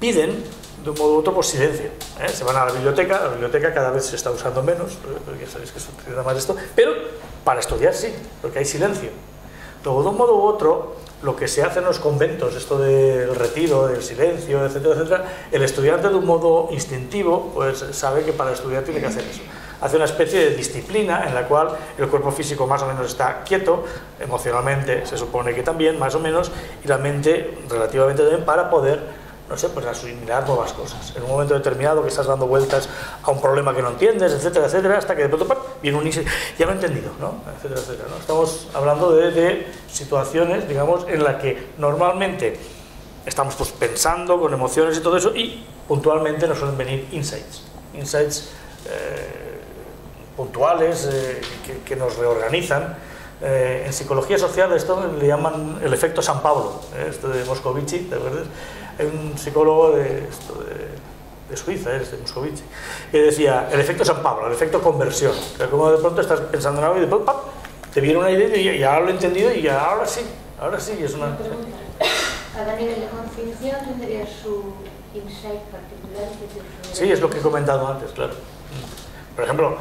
piden de un modo u otro por silencio. ¿eh? Se van a la biblioteca, la biblioteca cada vez se está usando menos, ¿eh? ya sabéis que se utiliza más esto, pero para estudiar sí, porque hay silencio. Luego, de un modo u otro, lo que se hace en los conventos, esto del retiro, del silencio, etcétera, etcétera, el estudiante de un modo instintivo, pues sabe que para estudiar tiene que hacer eso. Hace una especie de disciplina en la cual el cuerpo físico más o menos está quieto, emocionalmente se supone que también, más o menos, y la mente relativamente bien para poder no sé, pues asimilar nuevas cosas. En un momento determinado que estás dando vueltas a un problema que no entiendes, etcétera, etcétera, hasta que de pronto viene un ya lo he entendido, ¿no? Etcétera, etcétera. Estamos hablando de, situaciones, digamos, en las que normalmente estamos pues pensando con emociones y todo eso y puntualmente nos suelen venir insights. Insights eh, puntuales eh, que, nos reorganizan. Eh, en psicología social esto le llaman el efecto San Pablo, esto de Moscovici, ¿de un psicólogo de, de, Suiza, es de Moscovici, que decía el efecto San Pablo, el efecto conversión. que como de pronto estás pensando en algo y de pronto te viene una idea y ya lo he entendido y ya ahora sí, ahora sí, es una... Cada nivel de conciencia tendría su insight particular. Sí, es lo que he comentado antes, claro. Por ejemplo,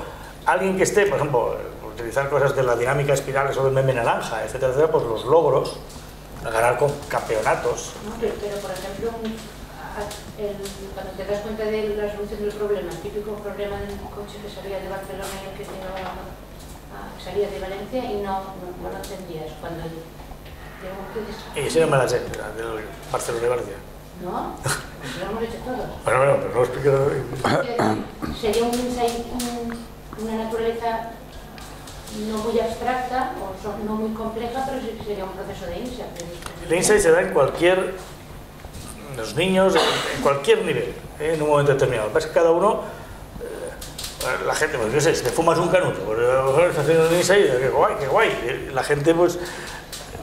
alguien que esté, por ejemplo, utilizar cosas de la dinámica espiral, eso del meme naranja, etcétera, etcétera, pues los logros ganar con campeonatos. No, pero, por ejemplo, cuando te das cuenta de la solución del problema, el típico problema del coche que salía de Barcelona y el que salía de Valencia y no, no, lo entendías. Cuando y ese no me la sé, del Barcelona y Valencia. ¿No? Pues lo hemos hecho todos. Bueno, bueno, pero no explico. Sería un, una naturaleza no muy abstracta o no muy compleja, pero sería un proceso de insight. El insight se da en cualquier, los niños, en cualquier nivel, ¿eh? en un momento determinado. Pasa que cada uno, eh, la gente, pues yo sé, si te fumas un canuto, pues a lo mejor estás haciendo un insight, qué guay, qué guay. La gente, pues,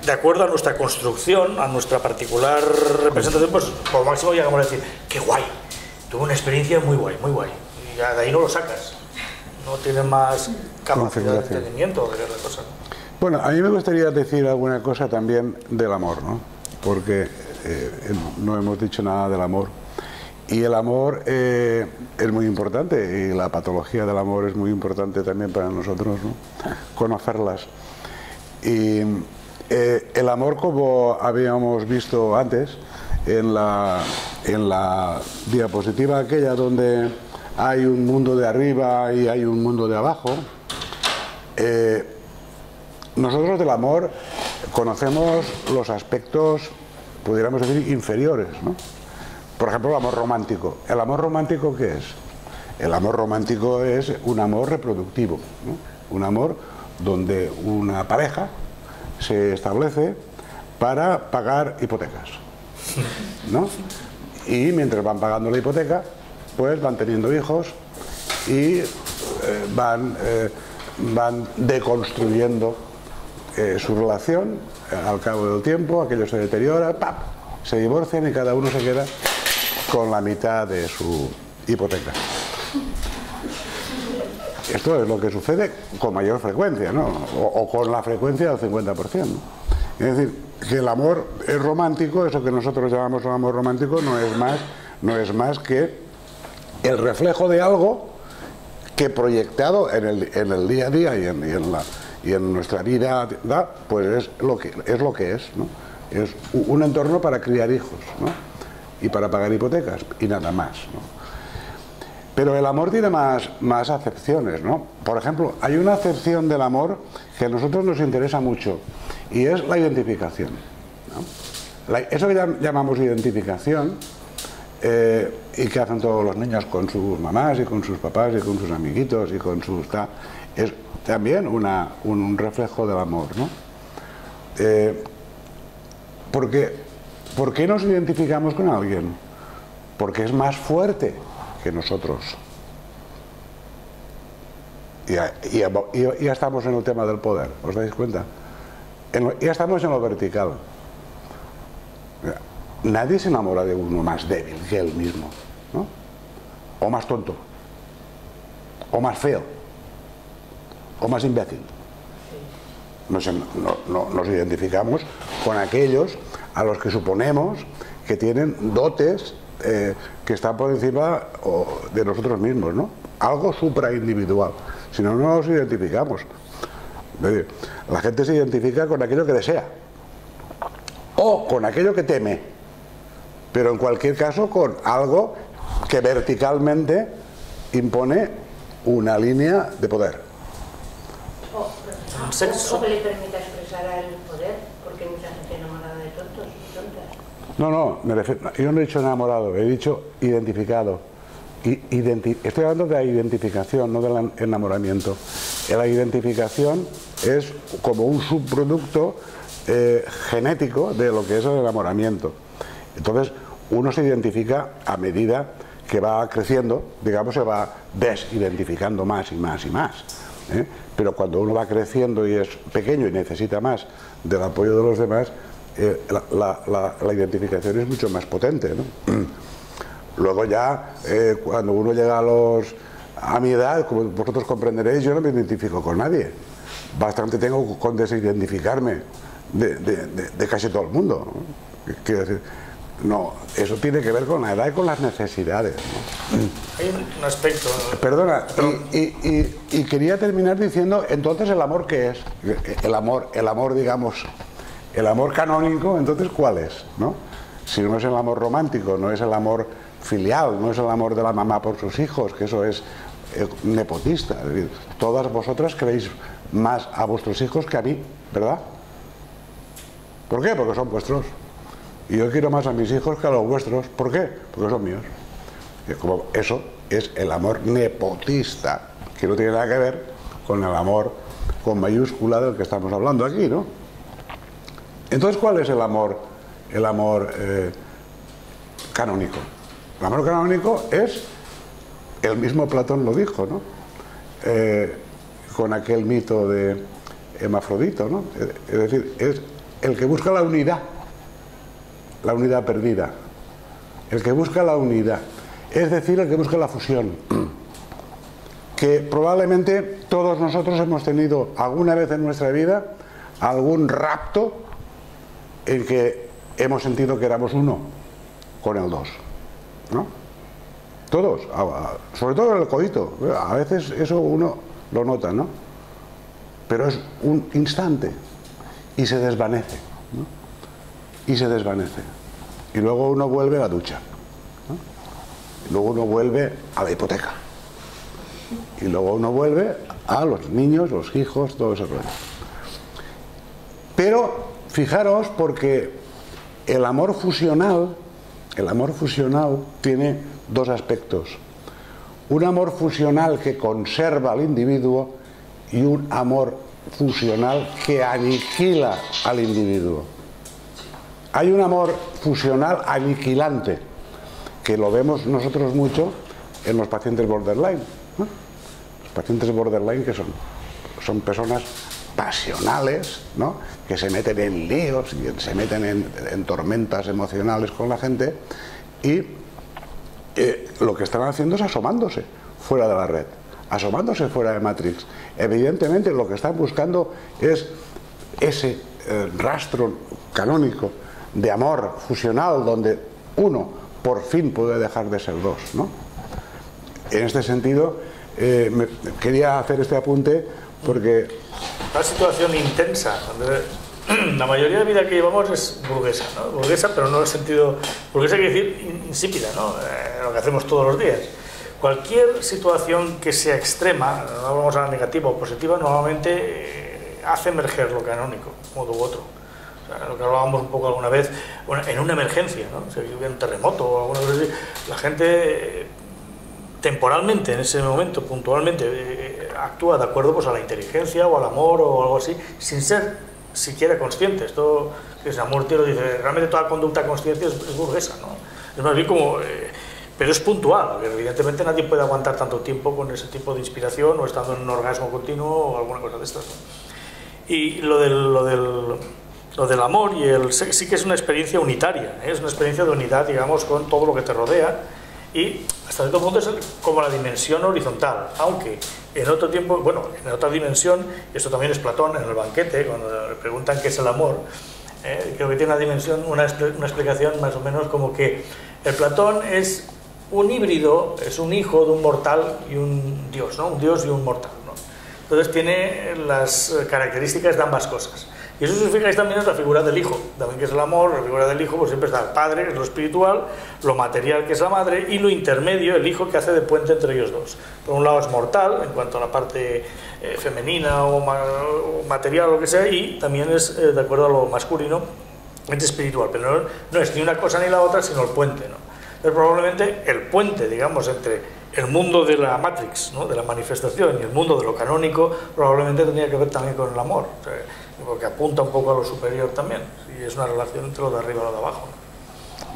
de acuerdo a nuestra construcción, a nuestra particular representación, pues por máximo llegamos a decir, qué guay, tuve una experiencia muy guay, muy guay. Y de ahí no lo sacas no tiene más capacidad de entendimiento de la cosa. Bueno, a mí me gustaría decir alguna cosa también del amor, ¿no? Porque eh, no hemos dicho nada del amor. Y el amor eh, es muy importante y la patología del amor es muy importante también para nosotros, ¿no? Conocerlas. Y eh, el amor, como habíamos visto antes, en la, en la diapositiva aquella donde hay un mundo de arriba y hay un mundo de abajo. Eh, nosotros del amor conocemos los aspectos, pudiéramos decir, inferiores. ¿no? Por ejemplo, el amor romántico. ¿El amor romántico qué es? El amor romántico es un amor reproductivo, un amor donde una pareja se establece para pagar hipotecas. ¿no? Y mientras van pagando la hipoteca, pues van teniendo hijos y eh, van, eh, van deconstruyendo eh, su relación al cabo del tiempo, aquello se deteriora, ¡pap! se divorcian y cada uno se queda con la mitad de su hipoteca. Esto es lo que sucede con mayor frecuencia, ¿no? O, con la frecuencia del 50%. Es decir, que el amor es romántico, eso que nosotros llamamos un amor romántico, no es más, no es más que el reflejo de algo que proyectado en el, día a día y en, nuestra vida, pues es lo que es. Lo que es, un entorno para criar hijos. y para pagar hipotecas y nada más. Pero el amor tiene más, más acepciones, ¿no? Por ejemplo, hay una acepción del amor que a nosotros nos interesa mucho y es la identificación. eso que llamamos identificación eh, y que hacen todos los niños con sus mamás y con sus papás y con sus amiguitos y con sus... es también una, un, reflejo del amor, ¿no? Eh, porque, ¿Por qué nos identificamos con alguien? Porque es más fuerte que nosotros. Y ya, ya, estamos en el tema del poder, ¿os dais cuenta? ya estamos en lo vertical. Nadie se enamora de uno más débil que él mismo, ¿no? O más tonto, o más feo, o más imbécil. Nos, nos identificamos con aquellos a los que suponemos que tienen dotes eh, que están por encima de nosotros mismos, ¿no? Algo supraindividual. Si no, no nos identificamos. La gente se identifica con aquello que desea o con aquello que teme, pero en cualquier caso con algo que verticalmente impone una línea de poder. O, sexo. que le permita expresar el poder, porque hay mucha gente enamorada de tontos y tontas. No, no, me refiero, yo no he dicho enamorado, he dicho identificado. estoy hablando de la identificación, no del enamoramiento. La identificación es como un subproducto eh, genético de lo que es el enamoramiento. Entonces, uno se identifica a medida que va creciendo, digamos, se va desidentificando más y más y más. ¿eh? Pero cuando uno va creciendo y es pequeño y necesita más del apoyo de los demás, eh, la, identificación es mucho más potente. Luego ya, cuando uno llega a los a mi edad, como vosotros comprenderéis, yo no me identifico con nadie. Bastante tengo con desidentificarme de, casi todo el mundo. Quiero decir, no, eso tiene que ver con la edad y con las necesidades. Hay un aspecto. Perdona, y, quería terminar diciendo, entonces el amor qué es? El amor, el amor, digamos, el amor canónico, entonces ¿cuál es? ¿No? Si no es el amor romántico, no es el amor filial, no es el amor de la mamá por sus hijos, que eso es eh, nepotista. Es decir, todas vosotras queréis más a vuestros hijos que a mí, ¿verdad? ¿Por qué? Porque son vuestros. Y yo quiero más a mis hijos que a los vuestros. ¿Por qué? Porque son míos. como eso es el amor nepotista, que no tiene nada que ver con el amor con mayúscula del que estamos hablando aquí, ¿no? Entonces, ¿cuál es el amor, el amor eh, canónico? El amor canónico es, el mismo Platón lo dijo, ¿no? Eh, con aquel mito de Hemafrodito, ¿no? Es decir, es el que busca la unidad, la unidad perdida, el que busca la unidad, es decir, el que busca la fusión, que probablemente todos nosotros hemos tenido alguna vez en nuestra vida algún rapto en que hemos sentido que éramos uno con el dos, ¿no? Todos, sobre todo en el coito, a veces eso uno lo nota, ¿no? Pero es un instante, y se desvanece. Y se desvanece. Y luego uno vuelve a la ducha. Y luego uno vuelve a la hipoteca. Y luego uno vuelve a los niños, los hijos, todo eso. Pero fijaros porque el amor fusional, el amor fusional tiene dos aspectos. Un amor fusional que conserva al individuo y un amor fusional que aniquila al individuo. Hay un amor fusional aniquilante, que lo vemos nosotros mucho en los pacientes borderline. Los pacientes borderline que son, son personas pasionales, ¿no? que se meten en líos y se meten en, tormentas emocionales con la gente y eh, lo que están haciendo es asomándose fuera de la red asomándose fuera de Matrix. Evidentemente lo que están buscando es ese eh, rastro canónico de amor fusional donde uno por fin puede dejar de ser dos. ¿no? En este sentido, eh, quería hacer este apunte porque... Una situación intensa, la mayoría de vida que llevamos es burguesa. Burguesa, pero no en el sentido... Burguesa quiere decir insípida, ¿no? Eh, lo que hacemos todos los días. Cualquier situación que sea extrema, no vamos a la negativa o positiva, normalmente eh, hace emerger lo canónico, modo u otro. Lo que hablábamos un poco alguna vez, en una emergencia, ¿no? si hubiera un terremoto o alguna cosa así, la gente eh, temporalmente, en ese momento, puntualmente, actúa de acuerdo pues, a la inteligencia o al amor o algo así, sin ser siquiera consciente. Esto que es amor lo dice, realmente toda conducta consciente es, burguesa, ¿no? Es más bien como... Eh, pero es puntual, evidentemente nadie puede aguantar tanto tiempo con ese tipo de inspiración o estando en un orgasmo continuo o alguna cosa de estas. Y lo del, lo del, lo del amor y el sí que es una experiencia unitaria, ¿eh? es una experiencia de unidad, digamos, con todo lo que te rodea y hasta cierto punto es como la dimensión horizontal, aunque en otro tiempo, bueno, en otra dimensión, esto también es Platón en el banquete, cuando le preguntan qué es el amor, eh, creo que tiene una dimensión, una, una, explicación más o menos como que el Platón es un híbrido, es un hijo de un mortal y un dios, ¿no? Un dios y un mortal, ¿no? Entonces tiene las características de ambas cosas. Y eso significa que también es la figura del hijo, también que es el amor, la figura del hijo, pues siempre está el padre, es lo espiritual, lo material, que es la madre, y lo intermedio, el hijo, que hace de puente entre ellos dos. Por un lado es mortal, en cuanto a la parte eh, femenina o, material o lo que sea, y también es, eh, de acuerdo a lo masculino, es espiritual, pero no, es ni una cosa ni la otra, sino el puente. ¿no? Entonces probablemente el puente, digamos, entre el mundo de la Matrix, ¿no? de la manifestación, y el mundo de lo canónico, probablemente tendría que ver también con el amor porque apunta un poco a lo superior también, y es una relación entre lo de arriba y lo de abajo.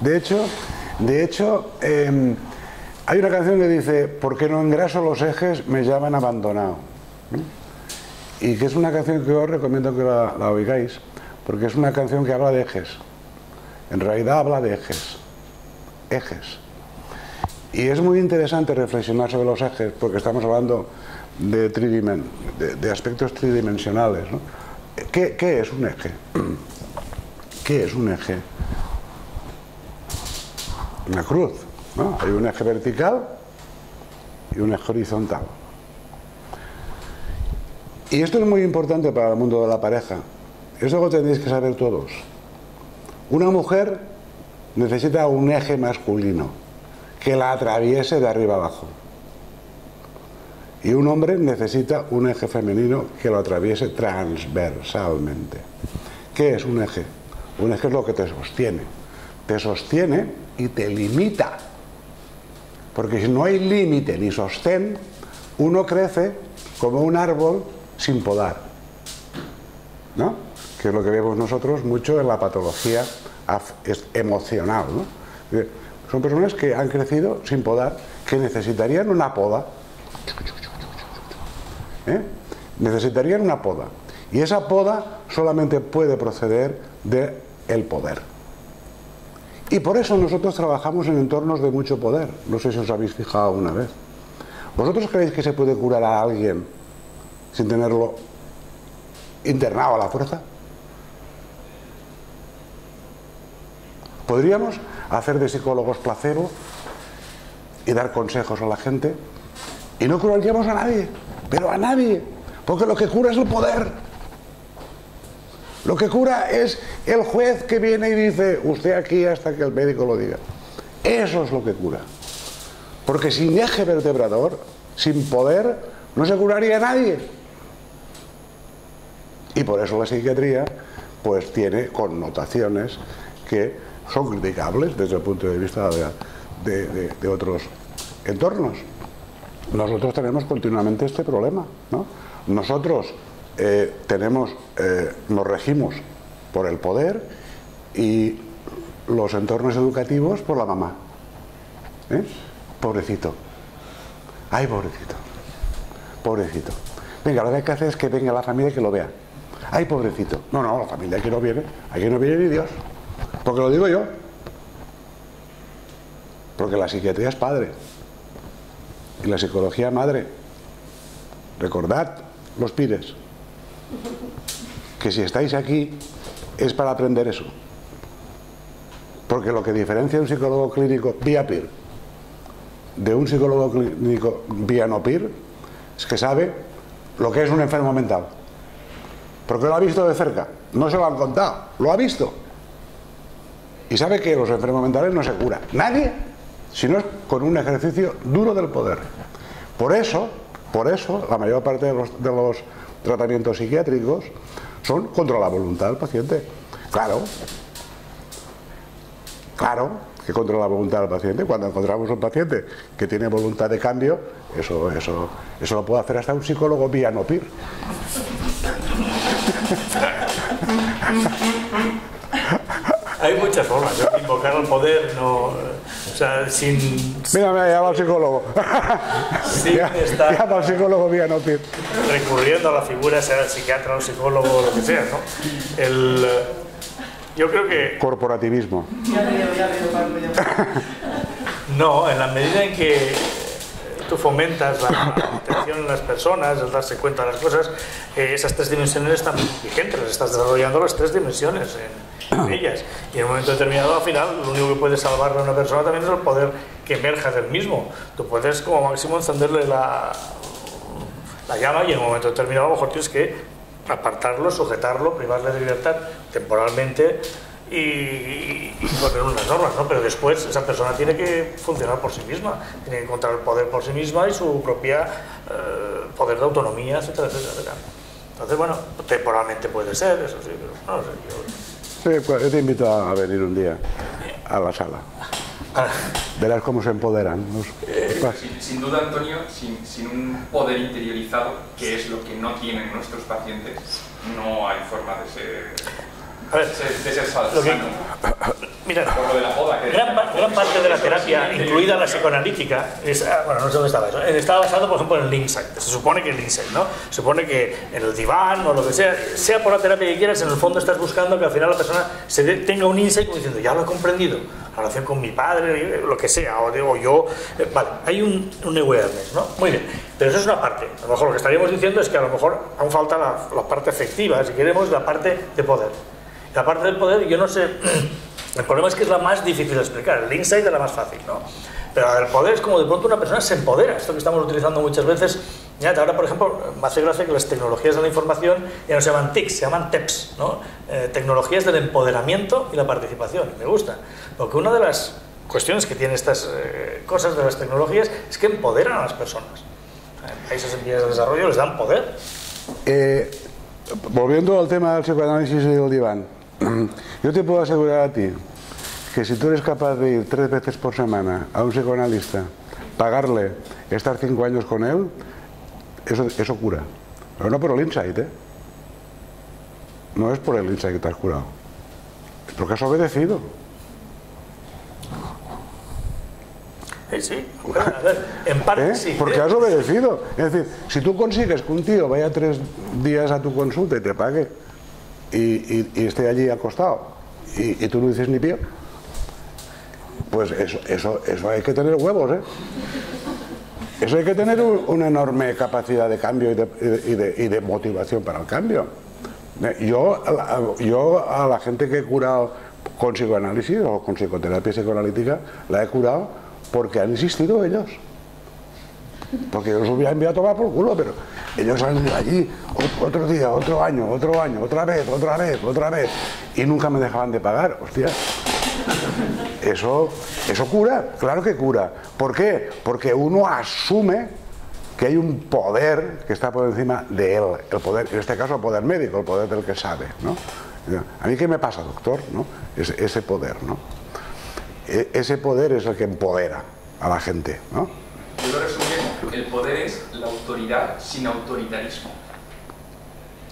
De hecho, de hecho em, hay una canción que dice, ¿por qué no engraso los ejes? Me llaman abandonado. Y que es una canción que os recomiendo que la, oigáis, porque es una canción que habla de ejes. En realidad habla de ejes. Ejes. Y es muy interesante reflexionar sobre los ejes, porque estamos hablando de, de, de aspectos tridimensionales. ¿no? ¿Qué, es un eje? ¿Qué es un eje? Una cruz. ¿no? Hay un eje vertical y un eje horizontal. Y esto es muy importante para el mundo de la pareja. Eso lo tenéis que saber todos. Una mujer necesita un eje masculino que la atraviese de arriba abajo. Y un hombre necesita un eje femenino que lo atraviese transversalmente. ¿Qué es un eje? Un eje es lo que te sostiene. Te sostiene y te limita. Porque si no hay límite ni sostén, uno crece como un árbol sin podar. ¿No? Que es lo que vemos nosotros mucho en la patología emocional. Son personas que han crecido sin podar, que necesitarían una poda ¿eh? necesitarían una poda. Y esa poda solamente puede proceder del el poder. Y por eso nosotros trabajamos en entornos de mucho poder. No sé si os habéis fijado una vez. ¿Vosotros creéis que se puede curar a alguien sin tenerlo internado a la fuerza? ¿Podríamos hacer de psicólogos placebo y dar consejos a la gente y no curaríamos a nadie? Pero a nadie, porque lo que cura es el poder. Lo que cura es el juez que viene y dice, usted aquí hasta que el médico lo diga. Eso es lo que cura. Porque sin eje vertebrador, sin poder, no se curaría a nadie. Y por eso la psiquiatría pues tiene connotaciones que son criticables desde el punto de vista de otros entornos nosotros tenemos continuamente este problema. ¿no? Nosotros eh, tenemos, eh, nos regimos por el poder y los entornos educativos por la mamá. ¿eh? Pobrecito. Ay, pobrecito. Pobrecito. Venga, lo que hay que hacer es que venga la familia y que lo vea. Ay, pobrecito. No, no, la familia aquí no viene. Aquí no viene ni Dios. Porque lo digo yo. Porque la psiquiatría es padre y la psicología madre. Recordad, los pires, que si estáis aquí es para aprender eso. Porque lo que diferencia un psicólogo clínico vía PIR de un psicólogo clínico vía no PIR es que sabe lo que es un enfermo mental. porque lo ha visto de cerca. No se lo han contado, lo ha visto. Y sabe que los enfermos mentales no se curan. Nadie, sino es con un ejercicio duro del poder. Por eso, por eso, la mayor parte de los, tratamientos psiquiátricos son contra la voluntad del paciente. Claro, claro que contra la voluntad del paciente. Cuando encontramos un paciente que tiene voluntad de cambio, eso, eso, eso lo puede hacer hasta un psicólogo vía no pir. Hay muchas formas invocar al poder, no, sea, sin, Mira, mira, llama al psicólogo. sin Ya- estar al psicólogo vía no recurriendo a la figura, sea el psiquiatra, el psicólogo, o lo que sea, ¿no? El, eh, yo creo que Corporativismo. Ya veo, ya veo, Pablo, ya veo. no, en la medida en que tú fomentas la atención en las personas, el darse cuenta de las cosas, eh, esas tres dimensiones están vigentes, las estás desarrollando las tres dimensiones en, ellas. Y en un momento determinado, al final, lo único que puede salvarle a una persona también es el poder que emerja del mismo. Tú puedes, como máximo, encenderle la, la llama y en un momento determinado, a lo mejor tienes que apartarlo, sujetarlo, privarle de libertad temporalmente y, y poner unas normas, ¿no? Pero después esa persona tiene que funcionar por sí misma, tiene que encontrar el poder por sí misma y su propia eh, poder de autonomía, etcétera, etcétera, etcétera. Entonces, bueno, temporalmente puede ser, eso sí, pero no sé, yo- Sí, pues yo te invito a venir un día a la sala. Ah, Verás cómo se empoderan. los- Sin, sin duda, Antonio, sin, sin un poder interiorizado, que es lo que no tienen nuestros pacientes, no hay forma de ser, a ver, de ser, de Lo que- mira, de la boda. Que Gran, gran parte de la terapia, incluida la psicoanalítica, es, ah, bueno, no sé dónde estaba eso, eh, está basado, por ejemplo, en el insight. Se supone que el insight, ¿no? Se supone que en el diván o lo que sea, sea por la terapia que quieras, en el fondo estás buscando que al final la persona se dé- tenga un insight como diciendo, ya lo he comprendido, la relación con mi padre, lo que sea, o, de- o yo, eh, vale, hay un, un awareness, ¿no? Muy bien, pero eso es una parte. A lo mejor lo que estaríamos diciendo es que a lo mejor aún falta la, la parte efectiva, si queremos, la parte de poder. La parte del poder, yo no sé, el problema es que es la más difícil de explicar, el insight es la más fácil, ¿no? Pero el poder es como de pronto una persona se empodera, esto que estamos utilizando muchas veces. Mirad, ahora, por ejemplo, me hace gracia que las tecnologías de la información ya no se llaman TICs, se llaman TEPS, ¿no? Eh, tecnologías del empoderamiento y la participación, me gusta. Porque una de las cuestiones que tienen estas eh, cosas de las tecnologías es que empoderan a las personas. En países en vías de desarrollo les dan poder. Eh, volviendo al tema del psicoanálisis y del diván, yo te puedo asegurar a ti que si tú eres capaz de ir tres veces por semana a un psicoanalista, pagarle, estar cinco años con él, eso, eso cura. Pero no por el insight, ¿eh? No es por el insight que te has curado. Es porque has obedecido. Eh, sí, a ver, en parte ¿eh? sí. Porque has obedecido. Es decir, si tú consigues que un tío vaya tres días a tu consulta y te pague y, esté allí acostado y, y tú no dices ni pío, pues eso, eso, eso hay que tener huevos, ¿eh? Eso hay que tener un- una enorme capacidad de cambio y de, y de- y de motivación para el cambio. Eh, Yo yo a la gente que he curado con psicoanálisis o con psicoterapia psicoanalítica, la he curado porque han insistido ellos. Porque yo los hubiera enviado a tomar por culo, pero ellos han ido allí ot- otro día, otro año, otro año, otra vez, otra vez, otra vez, y nunca me dejaban de pagar, hostia. Eso, eso cura, claro que cura. ¿Por qué? Porque uno asume que hay un poder que está por encima de él, el poder, en este caso el poder médico, el poder del que sabe, ¿no? A mí qué me pasa, doctor, ¿no? Ese, ese poder, ¿no? E- ese poder es el que empodera a la gente, ¿no? El poder es la autoridad sin autoritarismo.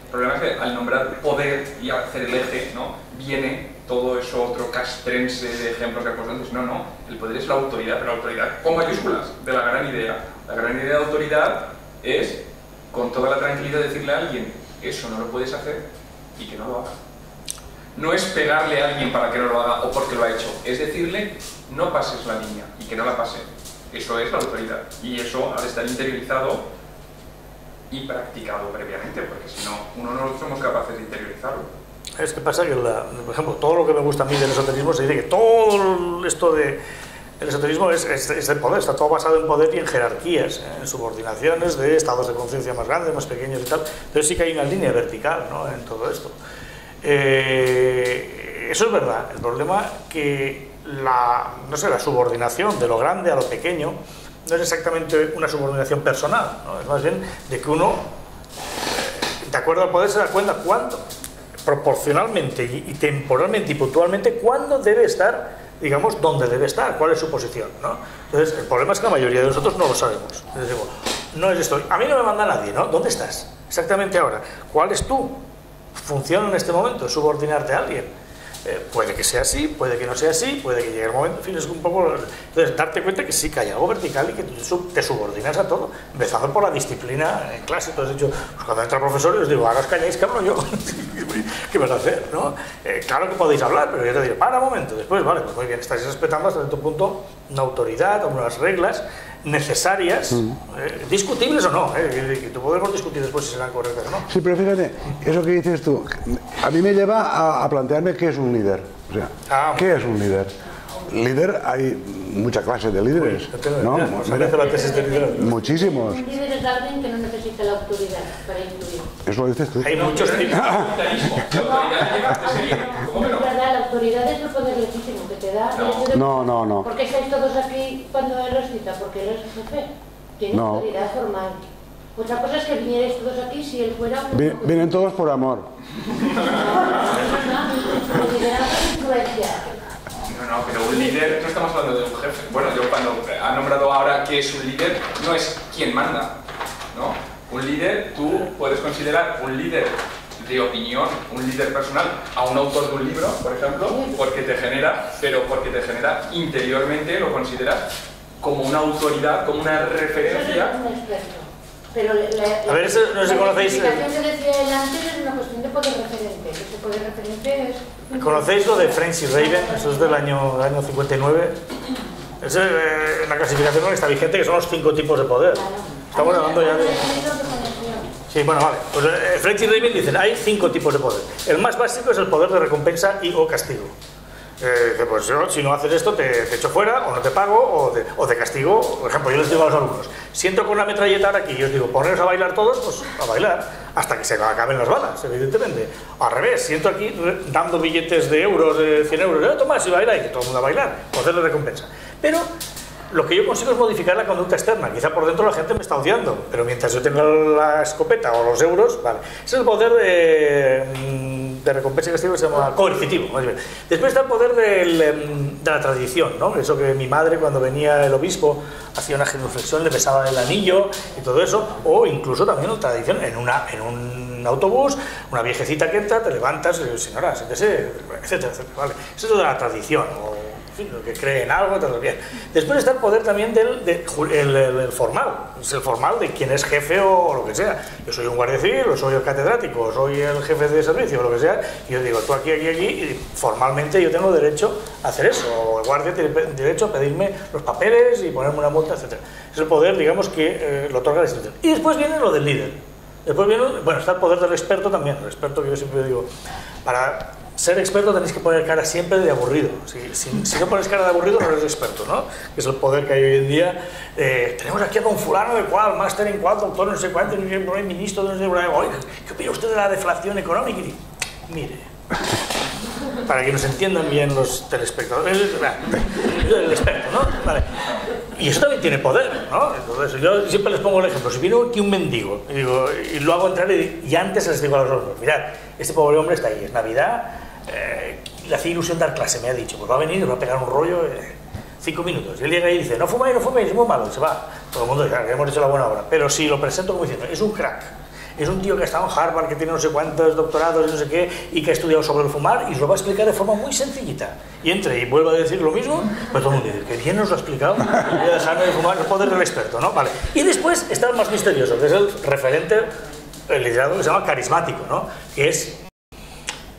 El problema es que al nombrar poder y hacer el eje, ¿no? Viene todo eso otro castrense de ejemplos que. No, no, el poder es la autoridad, pero la autoridad con mayúsculas, de la gran idea. La gran idea de autoridad es, con toda la tranquilidad, decirle a alguien, eso no lo puedes hacer y que no lo haga. No es pegarle a alguien para que no lo haga o porque lo ha hecho, es decirle, no pases la línea y que no la pase. Eso es la autoridad. Y eso ha de estar interiorizado y practicado previamente, porque si no, uno no somos capaces de interiorizarlo. Es que pasa que, la- por ejemplo, todo lo que me gusta a mí del esoterismo se dice que todo esto de, El esoterismo es, es, es el poder, está todo basado en poder y en jerarquías, en subordinaciones de estados de conciencia más grandes, más pequeños y tal. Entonces sí que hay una línea vertical ¿no? en todo esto. Eh, eso es verdad. El problema que la, no sé, la subordinación de lo grande a lo pequeño no es exactamente una subordinación personal, ¿no? es más bien de que uno, de acuerdo al poder, se da cuenta cuándo, proporcionalmente y, y temporalmente y puntualmente, cuándo debe estar digamos, dónde debe estar, cuál es su posición. ¿no? Entonces, el problema es que la mayoría de nosotros no lo sabemos. Decimos, no es esto. A mí no me manda nadie, ¿no? ¿Dónde estás? Exactamente ahora. ¿Cuál es tu función en este momento? ¿Subordinarte a alguien? Eh, puede que sea así, puede que no sea así, puede que llegue el momento, en fin, es un poco... Entonces, darte cuenta que sí, que hay algo vertical y que te subordinas a todo, empezando por la disciplina en clase. Entonces, dicho, pues cuando entra el profesor, yo os digo, ahora os calláis que hablo yo. ¿Qué vas a hacer? ¿no? Eh, claro que podéis hablar, pero yo te diré, para un momento. Después, vale, pues muy bien, estáis respetando hasta cierto punto una autoridad, unas reglas necesarias, eh, discutibles o no, eh, que tú podemos discutir después si serán correctas o no. Sí, pero fíjate, eso que dices tú, a mí me lleva a, a plantearme qué es un líder. O sea, Ah. ¿qué es un líder? Líder, hay mucha clase de líderes, tengo ¿no? pues merece la tesis de liderazgo. Muchísimos. Un líder es alguien que no necesita la autoridad para influir. Eso lo dices tú. Hay muchos tipos. Autoritarismo. La autoridad es verdad, la autoridad es el poder legítimo que te da. No. de- No, no. ¿Por qué estáis todos aquí cuando él os cita? Porque él es el jefe. Tiene No. autoridad formal. Otra cosa es que vinierais todos aquí si él fuera un... Vienen todos por amor. Es influencia. No, no, pero un líder, no estamos hablando de un jefe. Bueno, yo cuando ha nombrado ahora qué es un líder, no es quién manda, ¿no? Un líder, tú puedes considerar un líder de opinión, un líder personal, a un autor de un libro, por ejemplo, porque te genera, pero porque te genera interiormente, lo consideras como una autoridad, como una referencia. Pero la, la, A ver, eso no sé si la conocéis, eh. identificación que decía él antes es una cuestión de referente. Poder referente es... ¿Conocéis lo de Francis Raven? Eso es del año, año 59. Es eh, una clasificación que está vigente, que son los cinco tipos de poder. Estamos hablando ya de... Sí, bueno, vale. Pues eh, Francis Raven dicen, hay cinco tipos de poder. El más básico es el poder de recompensa y o castigo. Eh, pues yo, si no haces esto, te, te echo fuera, o no te pago, o de castigo. Por ejemplo, yo les digo a los alumnos, siento con una metralleta ahora aquí, y os digo, poneros a bailar todos, pues a bailar, hasta que se acaben las balas, evidentemente. Al revés, siento aquí dando billetes de euros, de 100 euros, eh, Tomás, y baila, y que todo el mundo a bailar, poder de recompensa. Pero lo que yo consigo es modificar la conducta externa. Quizá por dentro la gente me está odiando, pero mientras yo tenga la escopeta o los euros, vale. Ese es el poder de, mm, de recompensa que se llama coercitivo, más bien. Después está el poder del, em, de la tradición, ¿no? Eso que mi madre cuando venía el obispo hacía una genuflexión, le besaba el anillo y todo eso, o incluso también la tradición en, una, en un autobús, una viejecita que entra, te levantas, señora, etcétera, etcétera, ¿vale? Eso es de la tradición, o fin, que cree en algo, todo bien. Después está el poder también del el, el- formal, es el formal de quien es jefe o, lo que sea. Yo soy un guardia civil, o soy el catedrático, o soy el jefe de servicio, o lo que sea, y yo digo, tú aquí, aquí, aquí, y formalmente yo tengo derecho a hacer eso, o el guardia tiene derecho a pedirme los papeles y ponerme una multa, etc. Es el poder, digamos, que eh, lo otorga la institución. Y después viene lo del líder. Después viene, bueno, está el poder del experto también, el experto que yo siempre digo, para ser experto tenéis que poner cara siempre de aburrido. Si, si- si no pones cara de aburrido no eres experto, ¿no? Que es el poder que hay hoy en día. Eh, tenemos aquí a don fulano de cuál, máster en cuál, doctor no sé cuánto, ministro de no sé. Oiga, ¿qué opina usted de la deflación económica? Y digo, mire, para que nos entiendan bien los telespectadores, el experto, ¿no? Vale. Y eso también tiene poder, ¿no? Entonces, yo siempre les pongo el ejemplo. Si viene aquí un mendigo y, digo, y lo hago entrar y, y antes les digo a los otros, mirad, este pobre hombre está ahí, es Navidad, eh, le hace ilusión dar clase, me ha dicho, pues va a venir va a pegar un rollo, eh, cinco minutos. Y él llega y dice, no fumáis, no fuméis, es muy malo, se va. Todo el mundo dice, "Ah, que hemos hecho la buena obra. Pero si lo presento como diciendo, es un crack, es un tío que ha estado en Harvard, que tiene no sé cuántos doctorados y no sé qué, y que ha estudiado sobre el fumar, y os lo va a explicar de forma muy sencillita. Y entre y vuelve a decir lo mismo, pues todo el mundo dice, que bien nos lo ha explicado, a dejarme de fumar, el poder del experto, ¿no? Vale. Y después está el más misterioso, que es el referente, el liderazgo que se llama carismático, ¿no? Que es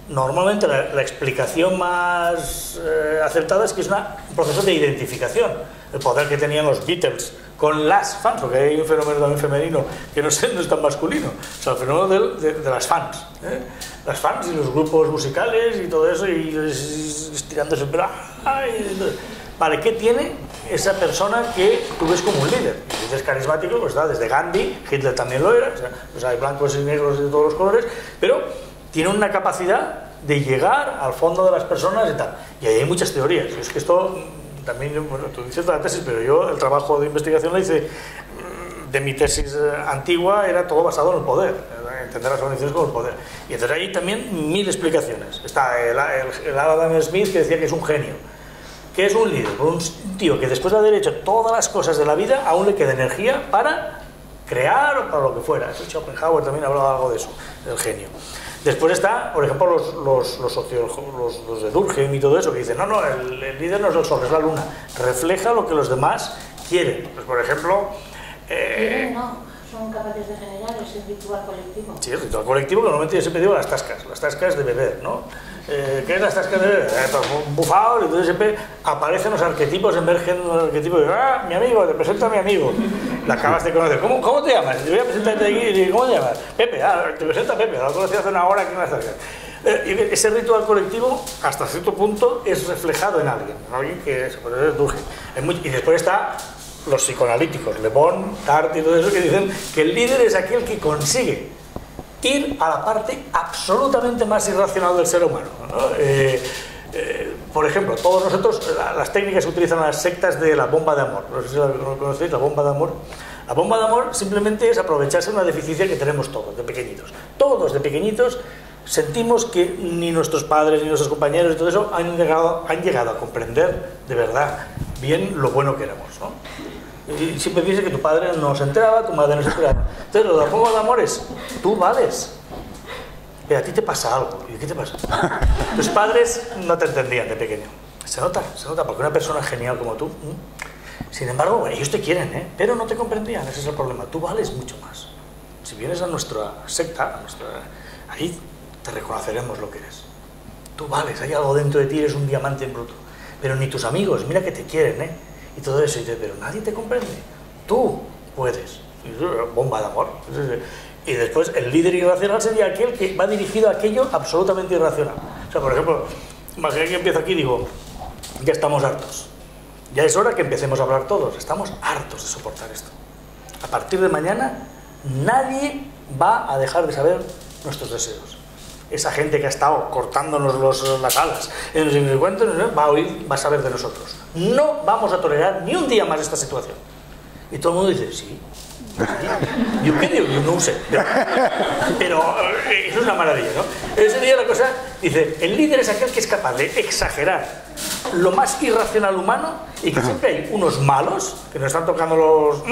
normalmente la, explicación más eh, acertada es que es un proceso de identificación. El poder que tenían los Beatles con las fans, porque hay un fenómeno también femenino que no, sé, no es tan masculino, o sea, el fenómeno de, las fans. ¿eh? Las fans y los grupos musicales y todo eso, y, es- estirándose el pelo. ¿qué tiene esa persona que tú ves como un líder? Líder es carismático, pues está desde Gandhi, Hitler también lo era, o sea, pues hay blancos y negros de todos los colores, pero tiene una capacidad de llegar al fondo de las personas y tal. Y ahí hay muchas teorías. Es que esto mm, también, bueno, tú dices la tesis, pero yo el trabajo de investigación lo hice mm, de mi tesis eh, antigua, era todo basado en el poder, en entender las organizaciones como el poder. Y entonces hay también mil explicaciones. Está el, el, el Adam Smith que decía que es un genio. que es un líder? Un tío que después de haber hecho todas las cosas de la vida, aún le queda energía para crear o para lo que fuera. Schopenhauer también hablaba algo de eso, del genio. Después está, por ejemplo, los, los, los, los, los de Durkheim y todo eso, que dicen, no, no, el, el, líder no es el sol, es la luna. Refleja lo que los demás quieren. Pues, por ejemplo... Eh, no, son capaces de generar ese ritual colectivo. Sí, el ritual colectivo, que normalmente yo siempre digo las tascas, las tascas de beber, ¿no? Eh, ¿Qué es de beber? Eh, pues, bufado, entonces siempre aparecen los arquetipos, emergen los arquetipos, de, ah, mi amigo, te presento a mi amigo. La acabas de conocer. ¿Cómo, cómo te llamas? Te voy a presentarte aquí, y ¿cómo te llamas? Pepe, ah, te presento a Pepe, lo conocí hace una hora en las tascas. Eh, ese ritual colectivo, hasta cierto punto, es reflejado en alguien, en alguien que se puede ver Y después está los psicoanalíticos, Le Bon, Tartre y todo eso, que dicen que el líder es aquel que consigue ir a la parte absolutamente más irracional del ser humano. ¿no? Eh, eh, por ejemplo, todos nosotros, las técnicas que utilizan las sectas de la bomba de amor, no sé si lo conocéis, la bomba de amor. La bomba de amor simplemente es aprovecharse una deficiencia que tenemos todos, de pequeñitos. Todos de pequeñitos sentimos que ni nuestros padres ni nuestros compañeros y todo eso han llegado, han llegado a comprender de verdad bien lo bueno que éramos. ¿no? Y siempre dice que tu padre no se enteraba, tu madre no se enteraba. Entonces, lo de la bomba de amor es, tú vales, pero a ti te pasa algo. ¿Y qué te pasa? Tus padres no te entendían de pequeño. Se nota, se nota, porque una persona genial como tú, sin embargo, ellos te quieren, ¿eh? pero no te comprendían, ese es el problema. Tú vales mucho más. Si vienes a nuestra secta, a nuestra... ahí te reconoceremos lo que eres. Tú vales, hay algo dentro de ti, eres un diamante en bruto. Pero ni tus amigos, mira que te quieren, ¿eh? Y todo eso, y dices, pero nadie te comprende. Tú puedes. Bomba de amor. Y después el líder irracional sería aquel que va dirigido a aquello absolutamente irracional. O sea, por ejemplo, imagínate que empiezo aquí y digo, ya estamos hartos. Ya es hora que empecemos a hablar todos. Estamos hartos de soportar esto. A partir de mañana, nadie va a dejar de saber nuestros deseos. Esa gente que ha estado cortándonos los, las alas en los encuentros va a oír, va a saber de nosotros. No vamos a tolerar ni un día más esta situación. Y todo el mundo dice, sí, yo qué digo, yo no sé. Pero eh, eso es una maravilla, ¿no? Ese día la cosa, dice, el líder es aquel que es capaz de exagerar lo más irracional humano y que siempre hay unos malos que nos están tocando los...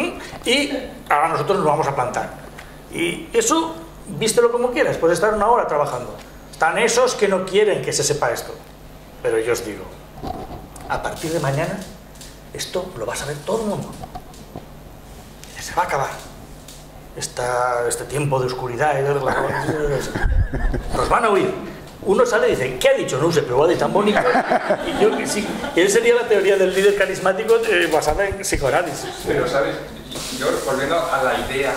y ahora nosotros nos vamos a plantar. Y eso, vístelo como quieras, puedes estar una hora trabajando. Están esos que no quieren que se sepa esto. Pero yo os digo, a partir de mañana, esto lo va a saber todo el mundo se va a acabar Esta, este tiempo de oscuridad nos van a oír uno sale y dice, ¿qué ha dicho? No sé, pero va de tan bonito. Y yo sí, esa sería la teoría del líder carismático eh, basada en psicoanálisis. Pero, ¿sabes? Yo, volviendo a la idea,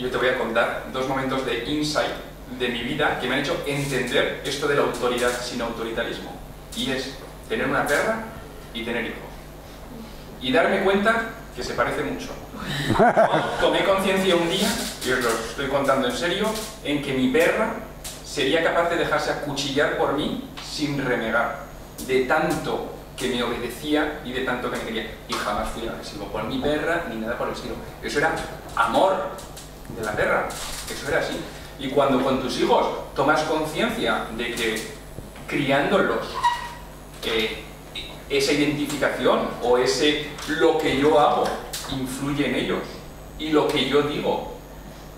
yo te voy a contar dos momentos de insight de mi vida que me han hecho entender esto de la autoridad sin autoritarismo. Y es tener una perra y tener hijos. Y darme cuenta que se parece mucho. Tomé conciencia un día, y os lo estoy contando en serio, en que mi perra sería capaz de dejarse acuchillar por mí sin renegar, de tanto que me obedecía y de tanto que me quería. Y jamás fui agresivo por mi perra ni nada por el estilo. Eso era amor de la perra, eso era así. Y cuando con tus hijos tomas conciencia de que criándolos, eh, esa identificación o ese lo que yo hago influye en ellos y lo que yo digo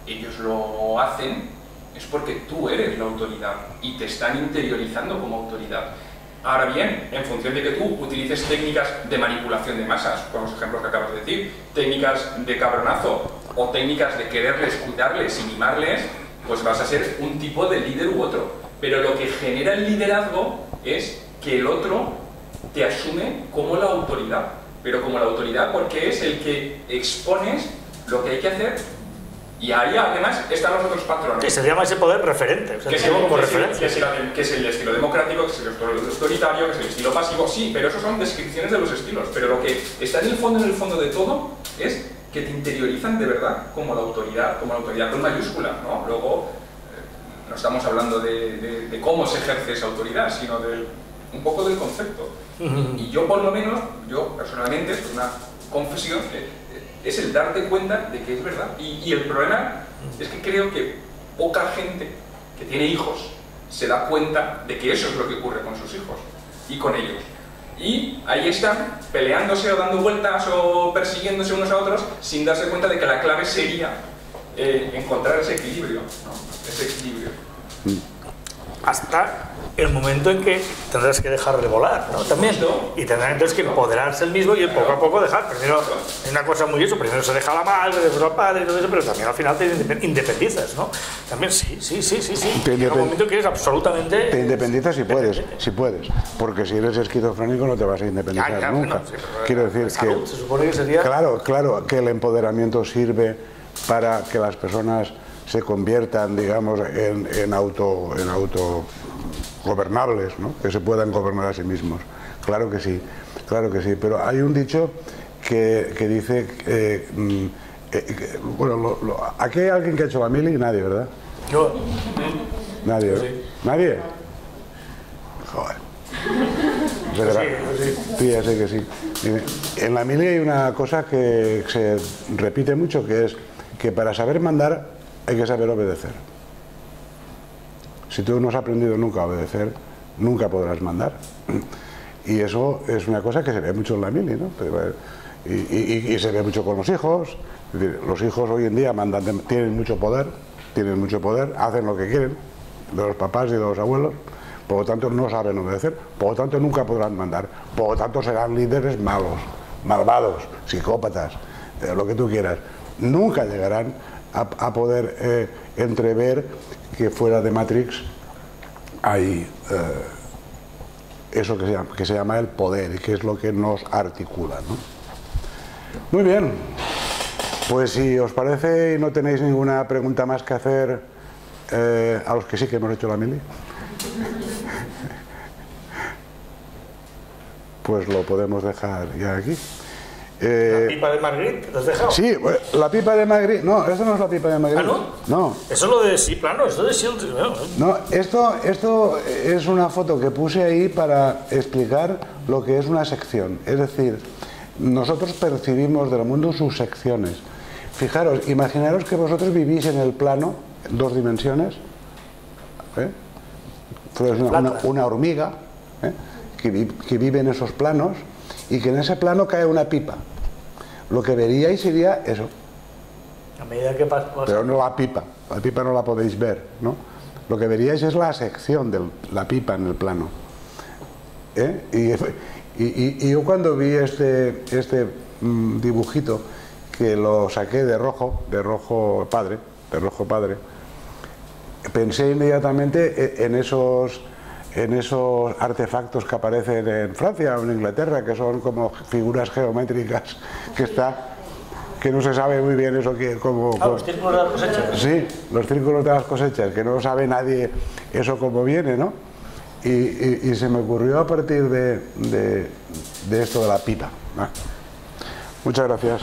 ellos lo hacen es porque tú eres la autoridad y te están interiorizando como autoridad. Ahora bien, en función de que tú utilices técnicas de manipulación de masas, con los ejemplos que acabas de decir, técnicas de cabronazo o técnicas de quererles, cuidarles y mimarles, pues vas a ser un tipo de líder u otro. Pero lo que genera el liderazgo es que el otro te asume como la autoridad, pero como la autoridad porque es el que expones lo que hay que hacer Y ahí además están los otros patrones. Sí, se llama ese poder referente, o sea, que es, el como que es el- referencia. que es el- que es el estilo democrático, que es el estilo autoritario, que es el estilo pasivo, sí, pero esos son descripciones de los estilos. Pero lo que está en el fondo, en el fondo de todo, es que te interiorizan de verdad como la autoridad, como la autoridad con mayúscula, ¿no? Luego, eh, no estamos hablando de, de- de cómo se ejerce esa autoridad, sino del, un poco del concepto. Y yo, por lo menos, yo personalmente, es una confesión, eh, es el darte cuenta de que es verdad. Y, y el problema es que creo que poca gente que tiene hijos se da cuenta de que eso es lo que ocurre con sus hijos y con ellos. Y ahí están peleándose o dando vueltas o persiguiéndose unos a otros sin darse cuenta de que la clave sería eh, encontrar ese equilibrio, ¿no? Ese equilibrio. hasta el momento en que tendrás que dejar de volar, ¿no? También. Y tendrás entonces que empoderarse el mismo y poco a poco dejar. Primero, es una cosa muy eso, primero se deja la madre, después al padre y todo eso, pero también al final te independ- independizas, ¿no? También sí, sí, sí, sí, sí. Te Llega un independ- momento que eres absolutamente... Te independizas si puedes, si puedes. Porque si eres esquizofrénico no te vas a independizar ya, nunca. bueno, sí, pero Quiero decir salud, que... Se supone que sería... Claro, claro, que el empoderamiento sirve para que las personas se conviertan, digamos, en, en auto, en autogobernables, ¿no? que se puedan gobernar a sí mismos. Claro que sí, claro que sí. Pero hay un dicho que, que dice, eh, mm, eh, que- bueno, lo- lo- aquí hay alguien que ha hecho la mili, nadie, ¿verdad? Yo, Nadie. Sí. ¿Nadie? Joder. De verdad. sí, Sí, ya sé que sí. En la mili hay una cosa que se repite mucho, que es que para saber mandar hay que saber obedecer. Si tú no has aprendido nunca a obedecer, nunca podrás mandar. Y eso es una cosa que se ve mucho en la mili, ¿no? Eh, Y, se ve mucho con los hijos. Los hijos hoy en día mandan, tienen mucho poder, tienen mucho poder, hacen lo que quieren, de los papás y de los abuelos, por lo tanto no saben obedecer, por lo tanto nunca podrán mandar, por lo tanto serán líderes malos, malvados, psicópatas, eh, lo que tú quieras. Nunca llegarán a, a poder eh, entrever que fuera de Matrix hay eh, eso que se, llama, que se llama el poder y que es lo que nos articula. ¿no? Muy bien, pues si os parece y no tenéis ninguna pregunta más que hacer eh, a los que sí que hemos hecho la mili, pues lo podemos dejar ya aquí. Eh, la pipa de Marguerite, ¿te has dejado? sí, eh, la pipa de Madrid. No, esto no es la pipa de Madrid. ¿Ah, no? No, Eso es lo de sí, plano, eso de Shield. bueno, No, esto, esto es una foto que puse ahí para explicar lo que es una sección. Es decir, nosotros percibimos del mundo sus secciones. Fijaros, imaginaros que vosotros vivís en el plano, en dos dimensiones. ¿eh? Una, una- una hormiga ¿eh? que vive en esos planos y que en ese plano cae una pipa. Lo que veríais sería eso, a medida que pasa... pero no la pipa. La pipa no la podéis ver, ¿no? Lo que veríais es la sección de la pipa en el plano. ¿Eh? Y, y- y- yo cuando vi este, este mm, dibujito, que lo saqué de rojo, de rojo padre, de rojo padre, pensé inmediatamente e- en esos, en esos artefactos que aparecen en Francia o en Inglaterra, que son como figuras geométricas que está que no se sabe muy bien eso que como, Ah, los círculos de las cosechas. Sí, los círculos de las cosechas, que no sabe nadie eso cómo viene, ¿no? Y, y- y se me ocurrió a partir de, de- de esto de la pipa. Ah. Muchas gracias.